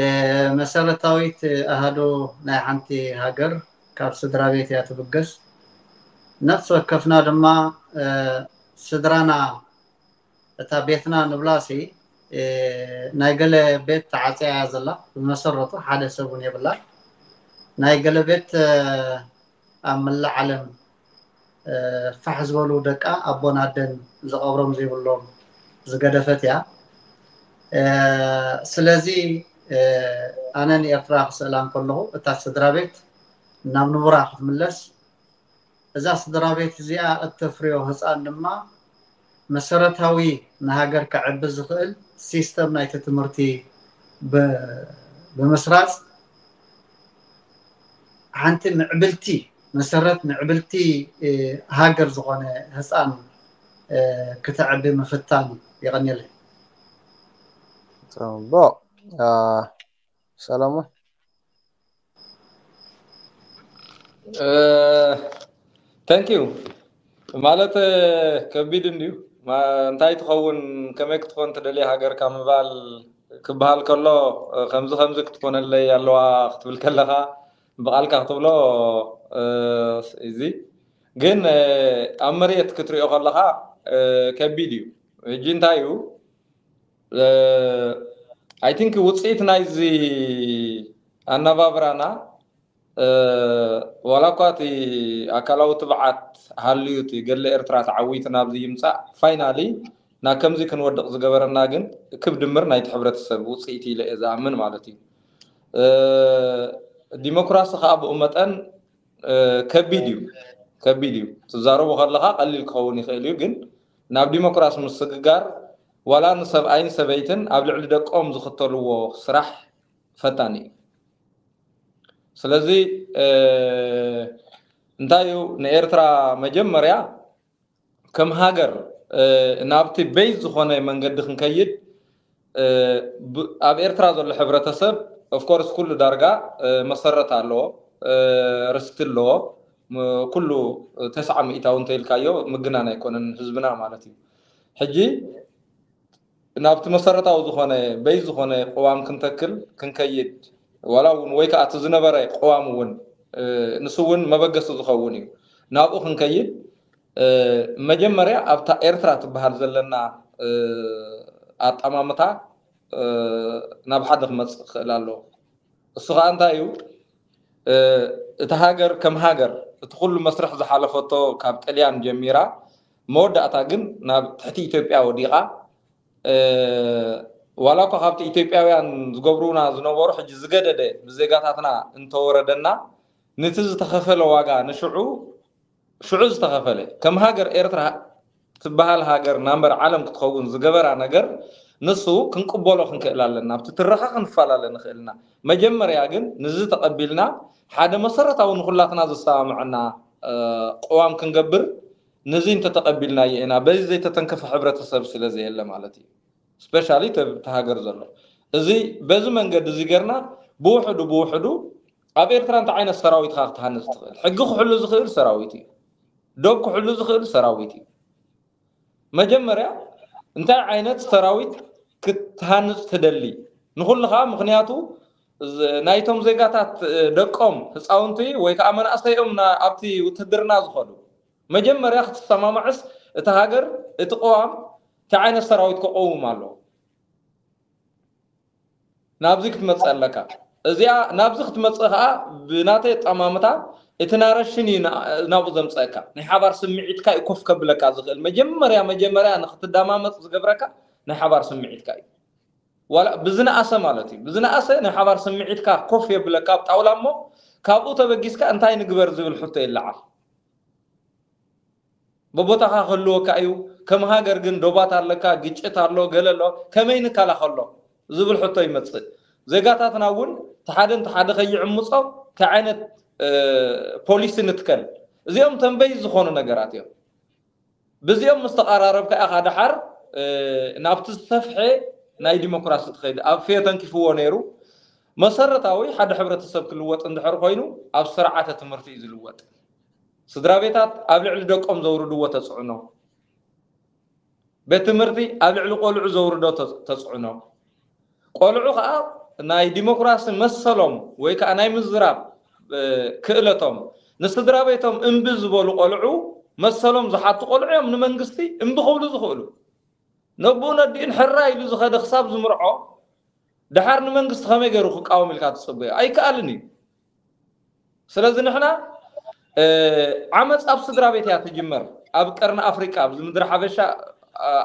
uh, መሰረታዊት ኣሃዶ ናይ ሓንቲ ሃገር ካብ ስድራ ቤት እያ ትብገስ ነፍሲ ወከፍና ድማ ስድራና እታ ቤትና ንብላሲ ናይ ገለ ቤት ተዓፅያ እያ ዘላ ብመሰረቱ ሓደ ሰብ እውን የብላ ናይ ገለ ቤት ኣብ መላእ ዓለም ፋሕ ዝበሉ ደቃ ኣቦን ኣደን ዝቐብሮም ዘይብሎም ዝገደፈት እያ ስለዚ ኣነ ንኤርትራ ክስእላ ከለኹ እታ ስድራ ቤት ናብ ንቡራ ክትምለስ እዛ ስድራ ቤት እዚኣ እተፍርዮ ህፃን ድማ መሰረታዊ ንሃገር ክዕቢ ዝኽእል ሲስተም ናይቲ ትምህርቲ ብምስራፅ ሓንቲ ምዕብልቲ مسرت نعبلتي هاجر زغنة هسان كتعب مفتان يغني لي تمام بو سلامة ثانك يو مالت كبيد نيو ما انتي تخون كم تخون تدلي هاجر كم بال كبال كله خمسة خمسة تكون اللي يلوا اختبل كلها بقالك اختبلو እዚ ግን ኣብ መሬት ክትሪኦ ከለካ ከቢድ እዩ ሕጂ እንታይ እዩ ኣይ ቲንክ ውፅኢት ናይዚ ኣነባብራና ዋላ እኳ እቲ ኣካላዊ ትብዓት ሃልዩ እቲ ገለ ኤርትራ ተዓዊቱ ናብዚ ይምፃእ ፋይናሊ ናብ ከምዚ ክንወድቕ ዝገበረና ግን እክብ ድምር ናይቲ ሕብረተሰብ ውፅኢት ኢለ እየ ዝኣምን ማለት እዩ ዲሞክራሲ ከዓ ብኡ መጠን ከቢድ እዩ ከቢድ እዩ ትዛረቦ ከለካ ቀሊል ክኸውን ይኽእል እዩ ግን ናብ ዲሞክራሲ ምስግጋር ዋላ ንሰብኣይን ሰበይትን ኣብ ልዕሊ ደቆም ዝኽተልዎ ስራሕ ፈታኒ እዩ ስለዚ እንታይ እዩ ንኤርትራ መጀመርያ ከም ሃገር ናብቲ ቤዝ ዝኾነ መንገዲ ክንከይድ ኣብ ኤርትራ ዘሎ ሕብረተሰብ ኦፍኮርስ ኩሉ ዳርጋ መሰረት ኣለዎ ርስቲ ኣለዎ ኩሉ ተስዓ ሚእታዊ እንተኢልካዮ ምግናን ኣይኮነን ህዝብና ማለት እዩ ሕጂ ናብቲ መሰረታዊ ዝኾነ በይ ዝኾነ ቅዋም ክንተክል ክንከይድ ዋላ እውን ወይ ከዓ እቲ ዝነበረ ቅዋም እውን ንሱ እውን መበገሲ ዝኸውን እዩ ናብኡ ክንከይድ መጀመርያ ኣብታ ኤርትራ ትበሃል ዘለና ኣጠማምታ ናብ ሓደ ክመፅእ ክኽእል ኣለዎ እሱ ከዓ እንታይ እዩ እታ ሃገር ከም ሃገር እቲ ኩሉ መስርሕ ዝሓለፈቶ ካብ ጥልያን ጀሚራ መወዳእታ ግን ናብ ትሕቲ ኢትዮጵያ ወዲቓ ዋላ እኳ ካብቲ ኢትዮጵያውያን ዝገብሩና ዝነበሩ ሕጂ ዝገደደ ብዜጋታትና እንተወረደና ነቲ ዝተኸፈለ ዋጋ ንሽዑ ሽዑ ዝተኸፈለ ከም ሃገር ኤርትራ ትበሃል ሃገር ናንበር ዓለም ክትኸውን ዝገበራ ነገር نسو كنقبلو خنكئل لنا بتترخا خنفال لنا خيلنا مجمر يا جن نزي تقبلنا حدا مسرت او نخلاتنا زسامعنا قوام كنقبر نزي انت تقبلنا ينا بزي زي تتنكف حبره تصب سلا زي الا مالتي سبيشالي تهاجر زلو زي بزي منقد زي قرنا بوحدو بوحدو ابي ترى انت عين السراويت خاخ تهنس تخيل حقو حلو زخير سراويتي دوك حلو زخير سراويتي مجمر يا انت عينت سراويت كتهانس تدلي نقول لها مغنياتو نايتوم زيغات دقوم حصاونتي وي كامن اسيوم نا ابتي وتدرنا زخلو مجمر ياخت سما معس تهاجر اتقوام تعين سراويت كقوم مالو نابزك تمصلكا ازيا نابزك تمصخا بناتي طمامتا እቲ ናረሽን እዩ ናብኡ ዘምፀአካ ናይ ሓባር ስምዒትካ እዩ ኮፍ ከብለካ ዝኽእል መጀመርያ መጀመርያ ንክትዳማመፅ ዝገብረካ ናይ ሓባር ስምዒትካ እዩ ብዝነኣሰ ማለት እዩ ብዝነኣሰ ናይ ሓባር ስምዒትካ ኮፍ የብለካ ኣብ ጣውላ እሞ ካብኡ ተበጊስካ እንታይ ንግበር ዝብል ሕቶ የለዓል በቦታካ ክህልወካ እዩ ከም ሃገር ግን ዶባት ኣለካ ግጭት ኣሎ ገለ ኣሎ ከመይ ንከላኸሎ ዝብል ሕቶ ይመፅእ ዜጋታትና እውን ቲሓደ ንቲሓደ ከይዕምፆ እንታይ ዓይነት ፖሊስ ንትከል እዚኦም ተንበይ ዝኾኑ ነገራት እዮም ብዚኦም ምስ ተቀራረብካ ኢኻ ድሓር ናብቲ ዝተፍሐ ናይ ዲሞክራሲ ትኸይድ ኣብ ፍየ ተንኪፍዎ ነይሩ መሰረታዊ ሓደ ሕብረተሰብ ክልወጥ እንድሕር ኮይኑ ኣብ ስርዓተ ትምህርቲ እዩ ዝልወጥ ስድራ ቤታት ኣብ ልዕሊ ደቆም ዘውርድዎ ተፅዕኖ ቤት ትምህርቲ ኣብ ልዕሊ ቆልዑ ዘውርዶ ተፅዕኖ ቆልዑ ከዓ ናይ ዲሞክራሲ መሰሎም ወይ ከዓ ናይ ምዝራብ ክእለቶም ንስድራ ቤቶም እምቢ ዝበሉ ቆልዑ መሰሎም ዝሓቱ ቆልዑ እዮም ንመንግስቲ እምቢ ክብሉ ዝኽእሉ ነቦን ኣዲኡን ሕራ ኢሉ ዝኸደ ክሳብ ዝምርዖ ድሓር ንመንግስቲ ከመይ ገይሩ ክቃወም ኢልካ ትፅበዮ ኣይከኣልን እዩ ስለዚ ንሕና ዓመፅ ኣብ ስድራ ቤት እያ ትጅመር ኣብ ቀርኒ ኣፍሪቃ ኣብዚ ምድሪ ሓበሻ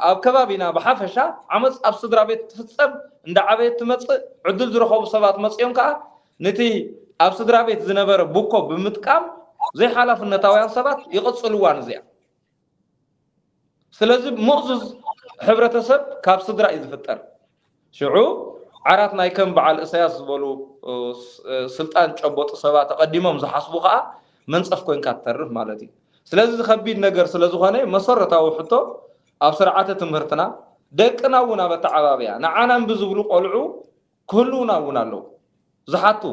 ኣብ ከባቢና ብሓፈሻ ዓመፅ ኣብ ስድራ ቤት ትፍፀም እንዳዓበየት ትመፅእ ዕድል ዝረኸቡ ሰባት መፅኦም ከዓ ነቲ ኣብ ስድራ ቤት ዝነበረ ብኮ ብምጥቃም ዘይሓላፍነታውያን ሰባት ይቕፅልዋን እዚኣ ስለዚ ምቕዙዝ ሕብረተሰብ ካብ ስድራ እዩ ዝፍጠር ሽዑ ዓራት ናይ ከም በዓል እሳያስ ዝበሉ ስልጣን ጨበጡ ሰባ ተቐዲሞም ዝሓስቡ ከዓ መንፀፍ ኮይንካ ትተርፍ ማለት እዩ ስለዚ ዝከቢድ ነገር ስለዝኾነ መሰረታዊ ሕቶ ኣብ ስርዓተ ትምህርትና ደቅና እውን ኣብ ኣተዓባብያ ንዓናን ብዝብሉ ቆልዑ ክህልውና እውን ኣለው ዝሓቱ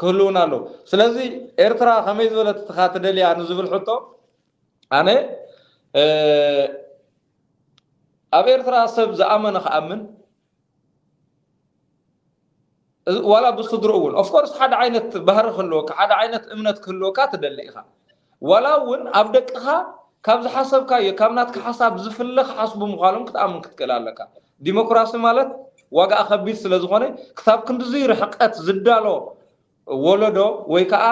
ክህልውን ኣለዉ ስለዚ ኤርትራ ከመይ ዝበለ ትትካ ትደልያ ንዝብል ሕቶ ኣነ ኣብ ኤርትራ ሰብ ዝኣመነ ክኣምን ዋላ ብስድሩ እውን ኦፍኮርስ ሓደ ዓይነት ባህሪ ክህልወካ ሓደ ዓይነት እምነት ክህልወካ ትደሊ ኢኻ ዋላ እውን ኣብ ደቅኻ ካብ ዝሓሰብካዮ ካብ ናትካ ሓሳብ ዝፍለ ክሓስቡ ምኳኖም ክትኣምን ክትክእል ኣለካ ዲሞክራሲ ማለት ዋጋኣ ከቢድ ስለ ዝኾነ ክሳብ ክንዲዚ ርሕቀት ዝዳሎ ወለዶ ወይ ከዓ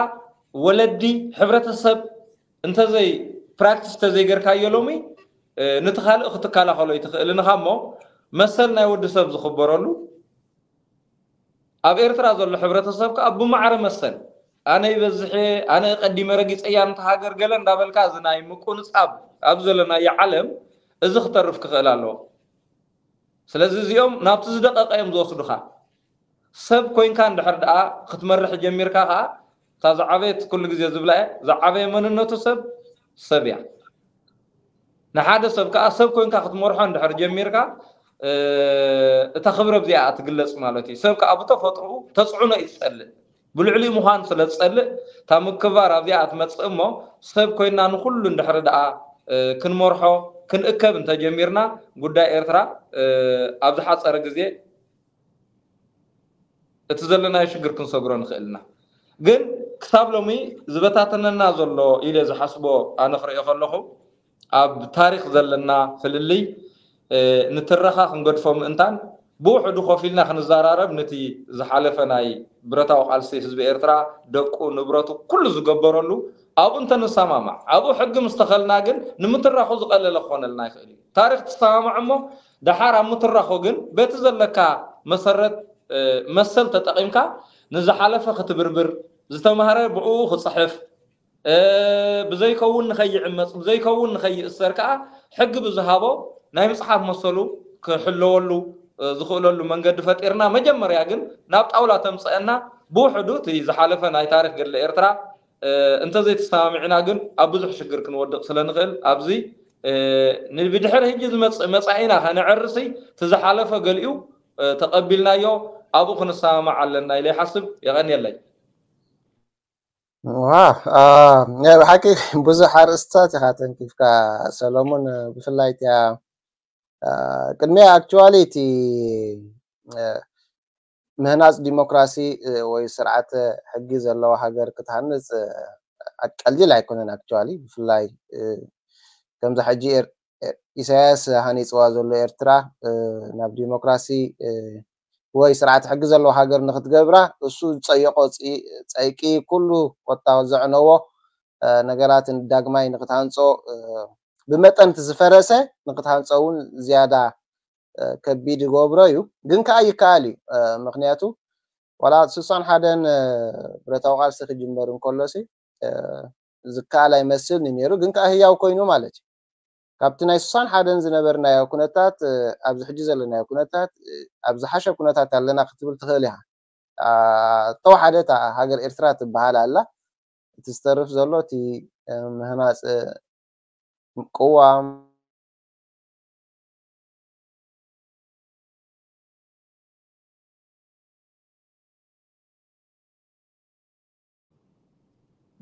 ወለዲ ሕብረተሰብ እንተዘይ ፕራክቲስ ተዘይገርካዮ ሎሚ ነቲ ካልእ ክትከላኸሎ ይትኽእል ንኻ እሞ መሰል ናይ ወዲ ሰብ ዝኽበረሉ ኣብ ኤርትራ ዘሎ ሕብረተሰብ ከዓ ብማዕረ መሰል ኣነ ይበዝሐ ኣነ ቀዲመ ረጊፀያ ንተሃገር ገለ እንዳበልካ እዚ ናይ ምቁንፃብ ኣብ ዘለናዮ ዓለም እዚ ክተርፍ ክኽእል ኣለዎ ስለዚ እዚኦም ናብቲ ዝደቐቀ እዮም ዝወስዱካ ሰብ ኮይንካ እንድሕር ደኣ ክትመርሕ ጀሚርካ ከዓ እታ ዝዓበየት ኩሉ ግዜ ዝብላ እየ ዝዓበየ መንነቱ ሰብ ሰብ እያ ንሓደ ሰብ ከዓ ሰብ ኮይንካ ክትመርሖ እንድሕር ጀሚርካ እታ ክብረ ብዚኣ ትግለፅ ማለት እዩ ሰብ ከዓ ብተፈጥርኡ ተፅዕኖ እዩ ዝፀልእ ብልዕሊኡ ምዃን ስለ ዝፀልእ እታ ምክባር ኣብዚኣ ትመፅእ እሞ ሰብ ኮይና ንኩሉ እንድሕር ደኣ ክንመርሖ ክንእከብ እንተጀሚርና ጉዳይ ኤርትራ ኣብ ዝሓፀረ ግዜ እቲ ዘለናዮ ሽግር ክንሰግሮ ንኽእል ኢና ግን ክሳብ ሎሚ ዝበታተነና ዘሎ ኢለ ዝሓስቦ ኣነ ክሪኦ ከለኹ ኣብ ታሪክ ዘለና ፍልልይ ንትረኻ ክንገድፎ ምእንታን ብውሕዱ ኮፍ ኢልና ክንዘራረብ ነቲ ዝሓለፈ ናይ ብረታዊ ቃልሲ ህዝቢ ኤርትራ ደቁ ንብረቱ ኩሉ ዝገበረሉ ኣብኡ እንተንሰማማዕ ኣብኡ ሕጊ ምስ ተኸልና ግን ንምትራኹ ዝቀለለ ክኾነልና ይኽእል እዩ ታሪክ ትሰማማዕ እሞ ድሓር ኣብ ምትራኹ ግን በቲ ዘለካ መሰረት መሰል ተጠቂምካ ንዝሓለፈ ክትብርብር ዝተምሃረ ብዕኡ ክፅሕፍ ብዘይከውን ንኸይዕመፅ ብዘይከውን ንኸይእሰር ከዓ ሕጊ ብዝሃቦ ናይ ምፅሓፍ መሰሉ ክሕለወሉ ዝኽእለሉ መንገዲ ፈጢርና መጀመርያ ግን ናብ ጣውላ ተምፅአና ብውሕዱ እቲ ዝሓለፈ ናይ ታሪክ ገድሊ ኤርትራ እንተዘይተሰማሚዕና ግን ኣብ ብዙሕ ሽግር ክንወድቕ ስለ ንኽእል ኣብዚ ብድሕሪ ሕጂ ዝመፅእ መፃኢና ከነዕርሲ እቲ ዝሓለፈ ገሊኡ ተቀቢልናዮ ኣብኡ ክንሰማማዕ ኣለና ኢለ ይሓስብ የቀኒየለይ ሓቂ ብዙሕ ኣርእስታት ኢካ ተንኪፍካ ሰሎሞን ብፍላይ እትያ ቅድሚ ኣክቸዋሊ እቲ ምህናፅ ዲሞክራሲ ወይ ስርዓተ ሕጊ ዘለዎ ሃገር ክትሃንፅ ቀሊል ኣይኮነን ኣክቸዋሊ ብፍላይ ከምዚ ሕጂ ኢሳያስ ሃኒፅዋ ዘሎ ኤርትራ ናብ ዲሞክራሲ ወይ ስርዓት ሕጊ ዘለዎ ሃገር ንክትገብራ እሱ ዝፀይቆ ፀይቂ ኩሉ ቆጣ ዘዕነዎ ነገራት ዳግማይ ንክትሃንፆ ብመጠንቲ ዝፈረሰ ንክትሃንፆ እውን ዝያዳ ከቢድ ይገብሮ እዩ ግን ከዓ ይከኣል እዩ ምክንያቱ ዋላ ስሳን ሓደን ብረታዊ ቃልሲ ክጅመር እንከሎሲ ዝከኣል ኣይመስል ነይሩ ግን ከዓ ህያው ኮይኑ ማለት እዩ ካብቲ ናይ ስሳን ሓደን ዝነበርናዮ ኩነታት ኣብዚ ሕጂ ዘለናዮ ኩነታት ኣብ ዝሓሸ ኩነታት ኣለና ክትብል ትኽእል ኢኻ ተወሓደ እታ ሃገር ኤርትራ ትበሃል ኣላ እቲ ዝተርፍ ዘሎ እቲ ምህናፅ ቅዋም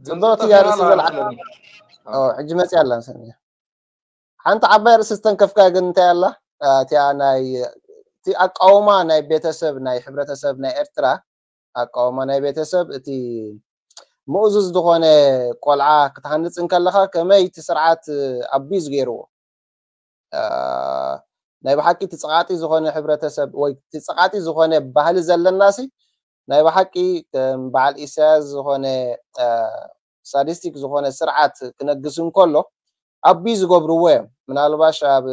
ዘሎ ትያርሲ በልዓ ሕጂ መፅያ ኣላ ሰኒያ ሓንቲ ዓባይ ርእስስተን ከፍካ ግን እንታይ ኣላ እቲኣ ናይ እቲ ኣቃውማ ናይ ቤተሰብ ናይ ሕብረተሰብ ናይ ኤርትራ ኣቃውማ ናይ ቤተሰብ እቲ ምእዙዝ ዝኾነ ቆልዓ ክትሃንፅ ከለካ ከመይ እቲ ስርዓት ኣቢዝ ገይርዎ ናይ ብሓቂ እቲ ፀቃጢ ዝኾነ ሕብረተሰብ ወይ እቲ ፀቃጢ ዝኾነ ባህሊ ዘለናሲ ናይ ብሓቂ ከም በዓል ኢሳያስ ዝኾነ ሳዲስቲክ ዝኾነ ስርዓት ክነግስ እንከሎ ኣብ ዝገብርዎ እዮም ምናልባሽ ኣብ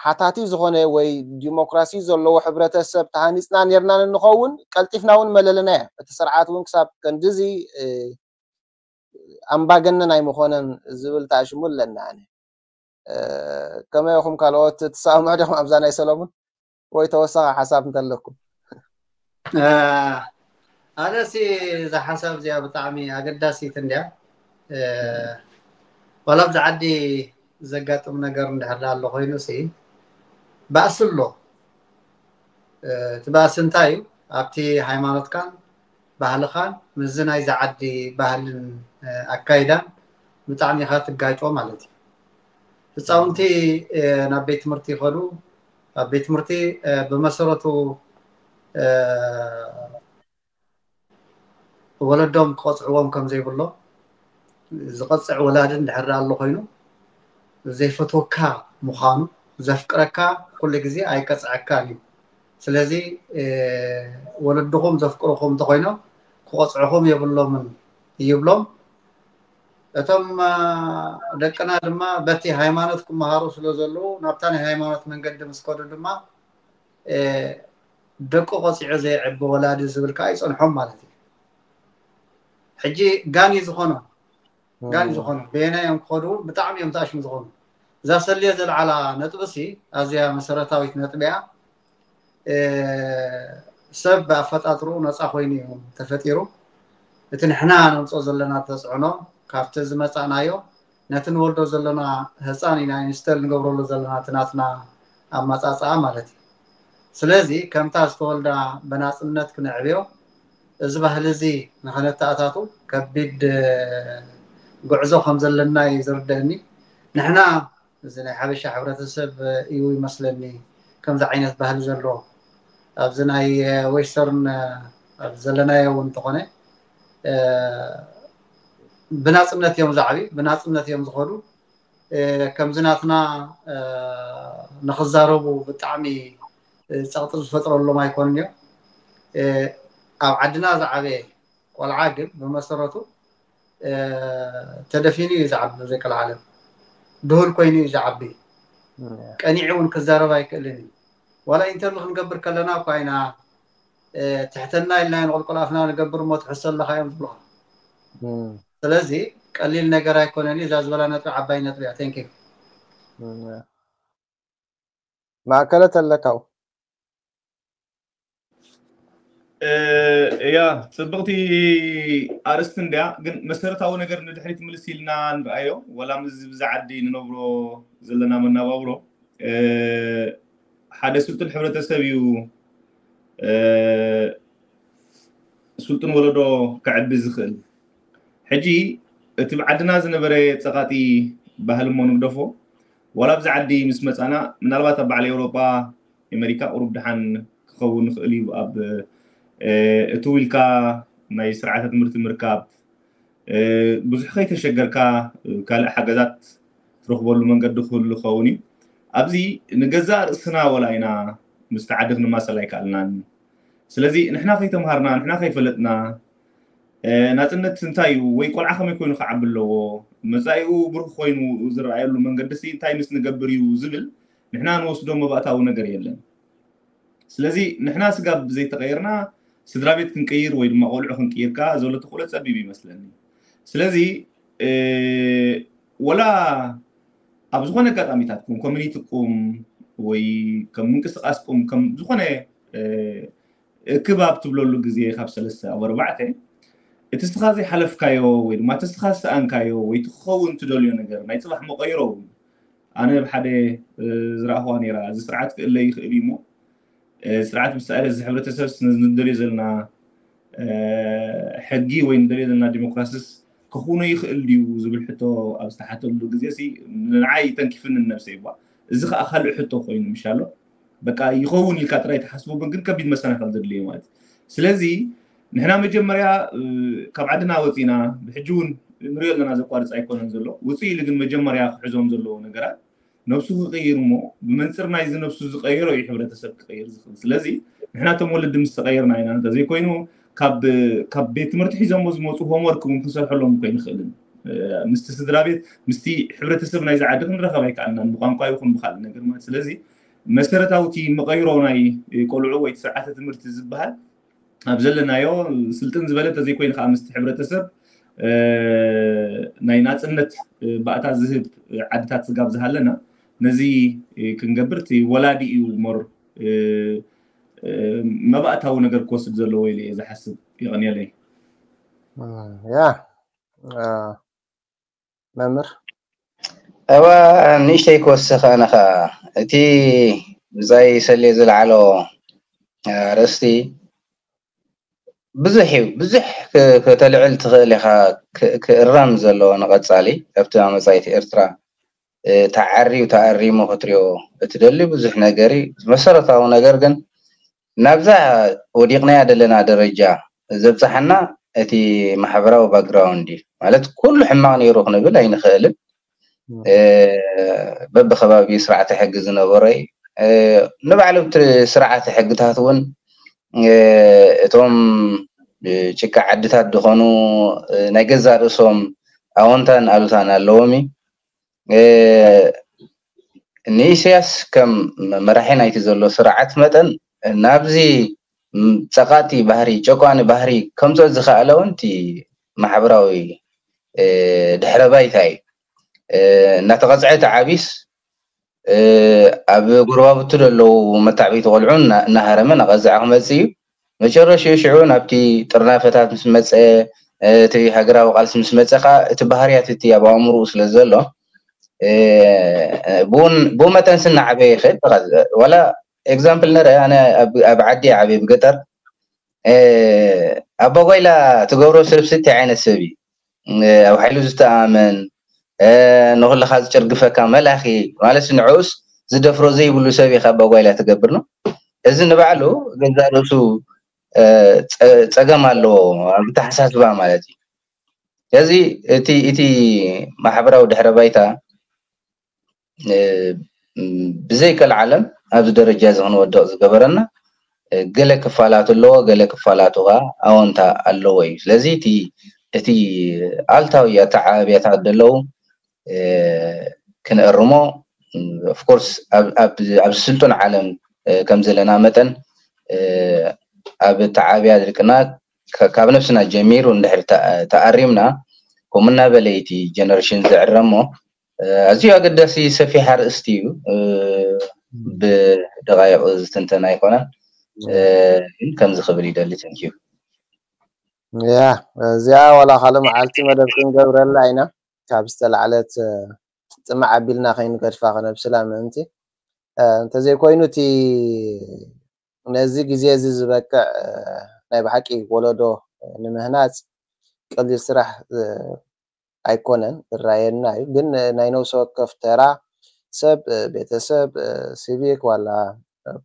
ሓታቲ ዝኮነ ወይ ዲሞክራሲ ዘለዎ ሕብረተሰብ ተሃኒፅና ነርና እንኸውን ቀልጢፍና እውን መለለና እያ እቲ ስርዓት እውን ክሳብ ክንዲዚ ኣምባገነን ኣይምኮነን ዝብል ተኣሽሙ ኣለና ኣነ ከመይ ኹም ካልኦት ትሰምዑ ዲኹም ኣብዛ ናይ ሰሎሙን ወይ ተወሳኺ ሓሳብ እንተለኩም ኣነሲ እዛ ሓሳብ እዚኣ ብጣዕሚ ኣገዳሲት እንድያ ዋላ ብዛ ዓዲ ዘጋጥም ነገር እንድሕር ኣሎ ኮይኑ ሲ ባእሲ ኣሎ እቲ ባእሲ እንታይ እዩ ኣብቲ ሃይማኖትካን ባህልኻን ምዝ ናይ ዝዓዲ ባህልን ኣካይዳን ብጣዕሚ ኢኻ ትጋጮ ማለት እዩ ህፃውንቲ ናብ ቤት ትምህርቲ ይኸዱ ኣብ ቤት ትምህርቲ ብመሰረቱ ወለዶም ክቆፅዕዎም ከም ዘይብሎ ዝቐፅዕ ወላዲ እንድሕር ኣሎ ኮይኑ ዘይፈትወካ ምዃኑ ዘፍቅረካ ኩሉ ግዜ ኣይቀፅዐካን እዩ ስለዚ ወለድኹም ዘፍቅርኹም እንተኮይኖም ክቆፅዕኹም የብሎምን ይብሎም እቶም ደቅና ድማ በቲ ሃይማኖት ክመሃሩ ስለ ዘለዉ ናብታ ናይ ሃይማኖት መንገዲ ምስከዱ ድማ ደቁ ቆፂዑ ዘይዕቢ ወላዲ ዝብል ከዓ ይፀንሖም ማለት እዩ ሕጂ ጋኒ ዝኾኖም ጋን ዝኮኑ በየናይ እዮም ክኸዱ ብጣዕሚ እዮም ተኣሽሙ ዝኮኑ እዛ ሰልየ ዘለዓላ ነጥቢ ኣዝያ መሰረታዊት ነጥቢ እያ ሰብ ብኣፈጣጥሩ ነፃ ኮይኑ እዩ ተፈጢሩ እቲ ንሕና ነምፆ ዘለና ተፅዕኖ ካብቲ ዝመፃእናዮ ነቲ ንወልዶ ዘለና ህፃን ኢና ኢንስተል ንገብረሉ ዘለና ትናትና ኣብ ኣመፃፅኣ ማለት እዩ ስለዚ ከምታ ዝተወልዳ በናፅነት ክንዕብዮ እዚ ባህሊ እዚ ንክነተኣታቱ ከቢድ قعزو خمز لنا يزردني نحنا زين حبيش حبرة سب إيوه مسلني كم ذا عينت بهل زلوا أبزنا هي وش صرنا أبزلنا يا وانتقنا أه بناس من يوم زعبي بناس من يوم زخرو كم زناتنا نخزارو بتعمي سقط الفترة اللي ما يكون يوم أو عدنا زعبي والعاقب بمسرته تدفين يزعب ذيك العالم دهول كوين بي كاني عون كزارة هاي كاليني ولا انتر لخن قبر كلنا كوينا تحت النايل لاين غلق الافنا نقبر موت حصل لها يوم فلوها ثلاثي نقرا يكونني زاز ولا نطلع عباي نطلع ثانك يو اللكو እያ ፅብቕቲ ኣርእስቲ እንድያ ግን መሰረታዊ ነገር ንድሕሪት ምልስ ኢልና ንርኣዮ ወላ ምዚ ብዛዓዲ ንነብሮ ዘለና መነባብሮ ሓደ ስልጡን ሕብረተሰብ እዩ ስልጡን ወለዶ ክዕቢ ዝኽእል ሕጂ እቲ ብዓድና ዝነበረ ፀቓጢ ባህል እሞ ንግደፎ ዋላ ብዚ ዓዲ ምስ መፃና ምናልባት ኣብ በዕሊ ኤውሮጳ ኣሜሪካ ቁሩብ ድሓን ክኸውን ንኽእል እዩ ኣብ እቲ ኢልካ ናይ ስርዓተ ትምህርቲ ምርካብ ብዙሕ ከይተሸገርካ ካልእ ሓገዛት ትረክበሉ መንገዲ ክህሉ ይኸውን እዩ ኣብዚ ንገዛ ርእስና ወላ ኢና ምስ ተዓድፍ ንማሰል ኣይከኣልናን ስለዚ ንሕና ከይተምሃርና ንሕና ከይፈለጥና ናፅነት እንታይ እዩ ወይ ቆልዓ ከመይ ኮይኑ ክዓቢ ኣለዎ መፃኢኡ ብሩህ ኮይኑ ዝረኣየሉ መንገዲ ሲ እንታይ ምስ ንገብር እዩ ዝብል ንሕና ንወስዶ መባእታዊ ነገር የለን ስለዚ ንሕና ስጋብ ዘይተቀይርና سدرا بيت كنكير وين ما قول عخن كير كا زولت قولة سبيبي مثلاً سلازي إيه ولا أبو زخونة كات أميتات كم كمني تقوم وي كم ممكن سقاس كم كم زخونة إيه كباب تبلو لغزية خاب سلسة أو ربعته تستخاز حلف كايو وين ما تستخاز أن كايو وي تخون تدوليو نجر ما يتصبح مغيرو أنا بحدي زراحواني را زسرعات كإلا يخيبي مو سرعات مسائل از حبرت اساس ندري زلنا آه، حقي وين ندري زلنا ديموكراسيس كخونا يخلي وزو بالحتو او استحاتو لغزيسي نعاي تنكفن النفسي با زخ اخلو حتو خوين مشالو بقى يخون الكاتراي راي تحسبو بنكن كبيد مسانا خلد اللي مات سلازي نحنا مجمريا آه، كم عدنا وطينا بحجون نريد لنا زقوارز ايكون انزلو وطي لقن مجمريا حزو انزلو نقرات ነብሱ ክቅይር እሞ ብመንፅር ናይዚ ነብሱ ዝቀይሮ እዩ ሕብረተሰብ ክቀይር ዝኽእል ስለዚ ንሕና ቶም ወለዲ ምስ ተቀይርና ኢና እንተዘይኮይኑ ካብ ቤት ትምህርቲ ሒዞሞ ዝመፁ ሆምወርክ እውን ክንሰርሐሎም ኮይኑ ይኽእልን ምስቲ ስድራ ቤት ምስቲ ሕብረተሰብ ናይዚ ዓዲ ክንረኸብ ኣይከኣልናን ብቋንቋ ይኹን ብካልእ ነገር ማለት ስለዚ መሰረታዊቲ መቀይሮ ናይ ቆልዑ ወይ ስርዓተ ትምህርቲ ዝበሃል ኣብ ዘለናዮ ስልጥን ዝበለ እንተዘይኮይኑ ከዓ ምስቲ ሕብረተሰብ ናይ ናፅነት ባእታ ዝህብ ዓድታት ዝጋብዝሃለና نزي كنجبرتي ولادي يمر ما بقى تاو نجر كوس بزلو ويلي إذا حسب يغني لي يا نمر أوا نشتي كوس خانا خا تي زي سلي زل علو رستي بزح بزح كتلعل تخلي خا كرمز اللي هو نغت سالي أبتدى مسايتي إرترا ተዓሪዩ ተኣሪሙ ክትሪኦ እትደሊ ብዙሕ ነገሪ መሰረታዊ ነገር ግን ናብዛ ወዲቕናያ ደለና ደረጃ ዘብፃሓና እቲ ማሕበራዊ ባግራውንድ እዩ ማለት ኩሉ ሕማቅ ነይሩ ክንብል ኣይንኽእልን በብከባቢኡ ስርዓተ ሕጊ ዝነበረ እዩ ንባዕሉ ስርዓተ ሕግታት እውን እቶም ጭቃ ዓድታት ድኾኑ ናይ ገዛ ርእሶም ኣወንታን ኣሉታን ኣለዎም እዩ ንእስያስ ከም መራሒ ናይቲ ዘሎ ስርዓት መጠን ናብዚ ፀቃጢ ባህሪ ጨቋኒ ባህሪ ከምፅኦ ዝኽኣለ እውን እቲ ማሕበራዊ ድሕረ ባይታ እዩ እናተቐፅዐ እቲ ዓቢስ ኣብ ጉርባብቱ ዘለዉ መታዕቢቲ ቆልዑን እናሃረመ ናቐዝዐ ክመፅእ እዩ መጨረሽኡ ሽዑ ናብቲ ጥርናፈታት ምስ መፀ እቲ ሃገራዊ ቃልሲ ምስ መፀ ከዓ እቲ ባህርያት እቲ ኣብ ኣእምርኡ ስለ ዘሎ ቡን ቡን መጠን ስናዓበየ ይኽእል ዋላ ኤግዛምፕል ነረ ኣነ ኣብ ዓዲ ዓበየ ብገጠር ኣብ በጎይላ ትገብሮ ስርብስቲ ዓይነት ሰብ እዩ ኣብ ሓይሉ ዝተኣመን ንኩልካ ዝጨርግፈካ መላኺ ማለት ንዑስ ዝደፍሮ ዘይብሉ ሰብ ኢካ ኣበጓይላ ትገብር ኖ እዚ ንባዕሉ ገዛ ርእሱ ፀገም ኣለዎ ብተሓሳስባ ማለት እዩ እዚ እቲ ማሕበራዊ ድሕረ ባይታ بزيك العالم هذا درجة زغن ودوء زغبرنا قلة كفالات اللوة قلة كفالاتها أو أنت اللوي لذي تي تي ألتاو يتعاب يتعد اللو كن الرمو of course أب أب أب سلطان عالم كم زلنا متن أب تعاب يدركنا كاب نفسنا جميل ونحر تأريمنا ومنا بليتي جنريشن زعرمو ኣዝዩ ኣገዳሲ ሰፊሕ ኣርእስቲ እዩ ብደቃይቁ ዝትንተን ኣይኮነን ግን ከምዚ ክብል ይደሊ ተንክዩ ያ እዚኣ ዋላ ካልእ መዓልቲ መደብ ክንገብረላ ኢና ካብ ዝተላዕለት ጥማዕ ኣቢልና ከይንገድፋ ክነብስላ ምእንቲ እንተዘይኮይኑ እቲ ነዚ ግዜ እዚ ዝበቅዕ ናይ ብሓቂ ወለዶ ንምህናፅ ቀሊል ስራሕ ኣይኮነን ዝረኣየና እዩ ግን ናይ ነብሲ ወከፍ ተራ ሰብ ቤተሰብ ሲቪክ ዋላ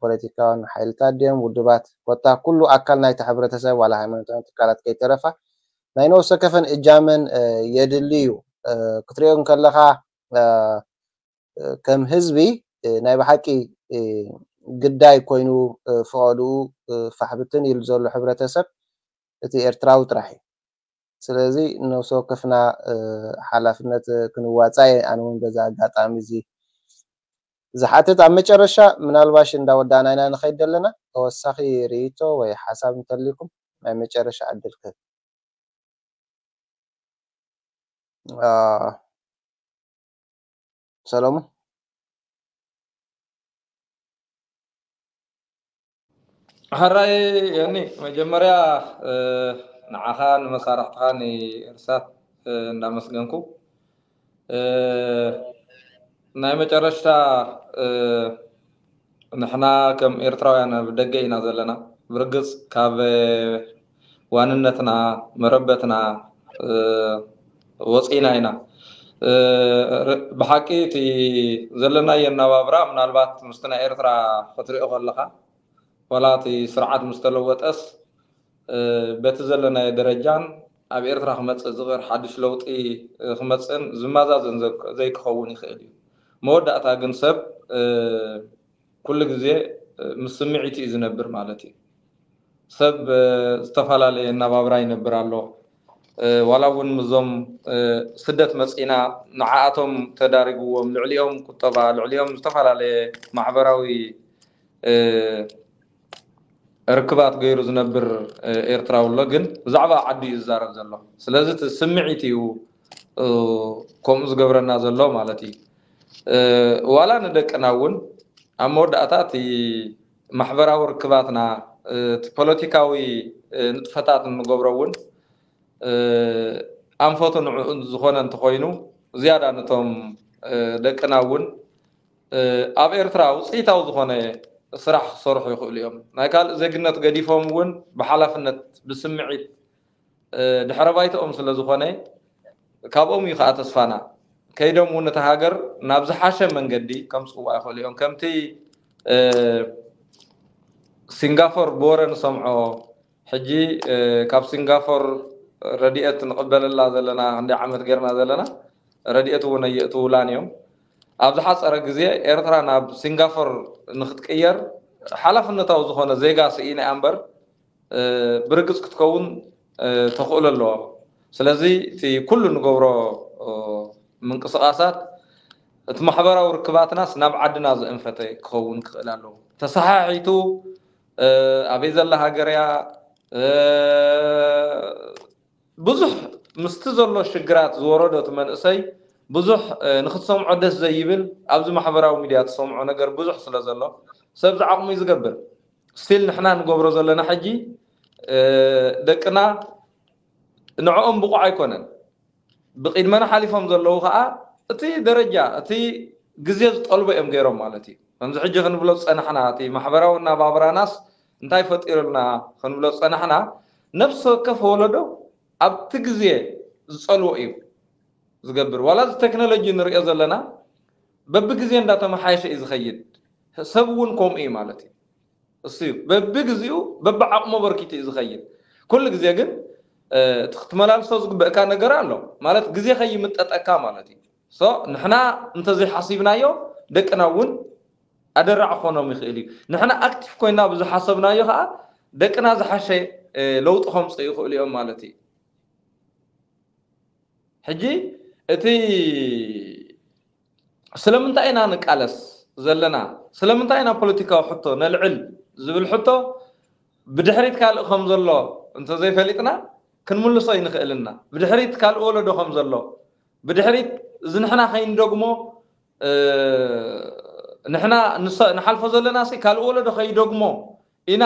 ፖለቲካውን ሓይልታት ድዮም ውድባት ኮታ ኩሉ ኣካል ናይቲ ሕብረተሰብ ዋላ ሃይማኖታዊ ትካላት ከይተረፋ ናይ ነብሲ ወከፍን እጃምን የድሊ እዩ ክትሪኦም ከለካ ከም ህዝቢ ናይ ብሓቂ ግዳይ ኮይኑ ፍቐድኡ ፋሕብትን ኢሉ ዘሎ ሕብረተሰብ እቲ ኤርትራዊ ጥራሕ እዩ سلازي نوسو كفنا حلافنة كنواتاي أنون بزا قاطع مزي إذا حاتت عمي جرشا من الواش ندو دانانا نخيد لنا هو الساخي ريتو وي ما عمي جرشا آه. سلام هراي يعني مجمريا ንዓኻ ንመሳርሕትኻ ንእርሳት እንዳመስገንኩ ናይ መጨረሻ ንሕና ከም ኤርትራውያን ብደገ ኢና ዘለና ብርግፅ ካብ ዋንነትና መረበትና ወፂና ኢና ብሓቂ እቲ ዘለናዮ ኣነባብራ ምናልባት ምስቲ ናይ ኤርትራ ክትሪኦ ከለካ ዋላ እቲ ስርዓት ምስተለወጠስ بتزلنا درجان أبي إرث رحمة صغير حدش لوطي رحمة صن زمزة زن زي كهوني خالي مودة أتاجن سب كل جزء مسمعتي إذا نبر مالتي سب استفعل لي نبابراي نبر الله ولا ون مزم سدت مسينا نعاتهم تدارجوهم لعليهم كتبا لعليهم استفعل لي معبراوي ርክባት ገይሩ ዝነብር ኤርትራ ውሎ ግን ብዛዕባ ዓዲ እዩ ዝዛረብ ዘሎ ስለዚ ስምዒት እዩ ከምኡ ዝገብረና ዘሎ ማለት እዩ ዋላ ንደቅና እውን ኣብ መወዳእታ እቲ ማሕበራዊ ርክባትና እቲ ፖለቲካዊ ንጥፈታት ንገብሮ እውን ኣንፈቱ ንዕኡ ዝኮነ እንተኮይኑ ዝያዳ ነቶም ደቅና እውን ኣብ ኤርትራ ውፅኢታዊ ዝኮነ ስራሕ ክሰርሑ ይኽእሉ እዮም ናይ ካልእ ዜግነት ገዲፎም እውን ብሓላፍነት ብስምዒት ድሕረ ባይትኦም ስለ ዝኾነ ካብኦም እዩ ከዓ ተስፋና ከይዶም እውን እታ ሃገር ናብ ዝሓሸ መንገዲ ከም ፅዋ ይኽእሉ እዮም ከምቲ ሲንጋፎር ብወረ ንሰምዖ ሕጂ ካብ ሲንጋፎር ረድኤት ንቕበለላ ዘለና ክንደይ ዓመት ጌርና ዘለና ረድኤት እውን ኣየእትውላን እዮም ኣብ ዝሓፀረ ግዜ ኤርትራ ናብ ሲንጋፖር ንክትቅየር ሓላፍነታዊ ዝኾነ ዜጋ ስኢና እምበር ብርግፅ ክትከውን ተኽእሉ ኣለዋ ስለዚ እቲ ኩሉ ንገብሮ ምንቅስቃሳት እቲ ማሕበራዊ ርክባትናስ ናብ ዓድና ዘእንፈተ ክኸውን ክኽእል ኣለዎ ተሰሓሒቱ ኣበይ ዘላ ሃገርያ ብዙሕ ምስቲ ዘሎ ሽግራት ዝወረዶ እቲ መንእሰይ ብዙሕ ንክትሰምዖ ደስ ዘይብል ኣብዚ ማሕበራዊ ሚድያ ትሰምዖ ነገር ብዙሕ ስለ ዘሎ ሰብ ዝዓቕሙ እዩ ዝገብር ስትል ንሕና ንገብሮ ዘለና ሕጂ ደቅና ንዕኦም ብቑዕ ኣይኮነን ብቅድመና ሓሊፎም ዘለዉ ከዓ እቲ ደረጃ እቲ ግዜ ዝጠልቦ እዮም ገይሮም ማለት እዩ ከምዚ ሕጂ ክንብሎ ዝፀናሕና እቲ ማሕበራዊ እናባብራናስ እንታይ ፈጢሩልና ክንብሎ ዝፀናሕና ነፍሲ ወከፍ ወለዶ ኣብቲ ግዜ ዝፀልዎ እዩ زقبر ولا التكنولوجيا نري إذا لنا ببجزين ده تما حاشة إذا خيد سبون كوم إيه مالتي الصيف ببجزيو ببعق مبركتي إذا خيد كل جزيا جن أه تختمل على صوتك بأكان نجرانه مالت جزيا خي مت أتأكى مالتي صو نحنا نتزح حسيبنا يو دك أنا ون أدرع خونا مخيلي نحنا أكتف كوننا بزح حسبنا يو ها دك أنا زحشة أه لو تخمس يخو اليوم مالتي حجي እቲ ስለምንታይ ኢና ንቃለስ ዘለና ስለምንታይ ኢና ፖለቲካዊ ሕቶ ነልዕል ዝብል ሕቶ ብድሕሪት ካልእ ከም ዘሎ እንተዘይፈሊጥና ክንምልሶ ይንኽእልና ብድሕሪት ካልእ ወለዶ ከም ዘሎ ብድሕሪት እዚ ንሕና ከይንደግሞ ንሕና ንሓልፎ ዘለና ሲ ካልእ ወለዶ ከይደግሞ ኢና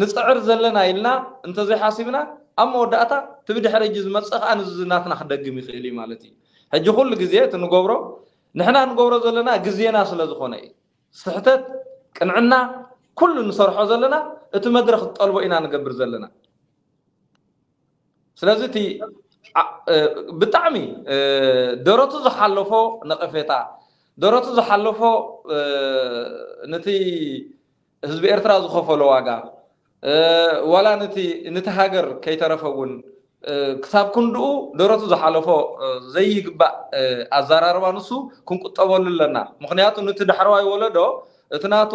ንፅዕር ዘለና ኢልና እንተዘይሓሲብና ኣብ መወዳእታ እቲ ብድሕሪ እጂ ዝመፅእ ከዓ ንዝናትና ክደግም ይኽእል እዩ ማለት እዩ هجي كل جزية نقبره نحنا نقبره زلنا جزية ناس اللي زخونه صحتت كان عنا كل نصرحه زلنا أنت ما درخ تطلبه إنا نقبر زلنا سلازتي بتعمي دورات زحلفه نقفيتا دورات زحلفه نتي حزب إرتراز خوفه لواجه ولا نتي نتهاجر كي ترفعون ክሳብ ክንድኡ ደረቱ ዝሓለፎ ዘይግባእ ኣዘራርባ ንሱ ክንቁጠበሉ ኣለና ምክንያቱ ነቲ ዳሕረዋይ ወለዶ እቲ ናቱ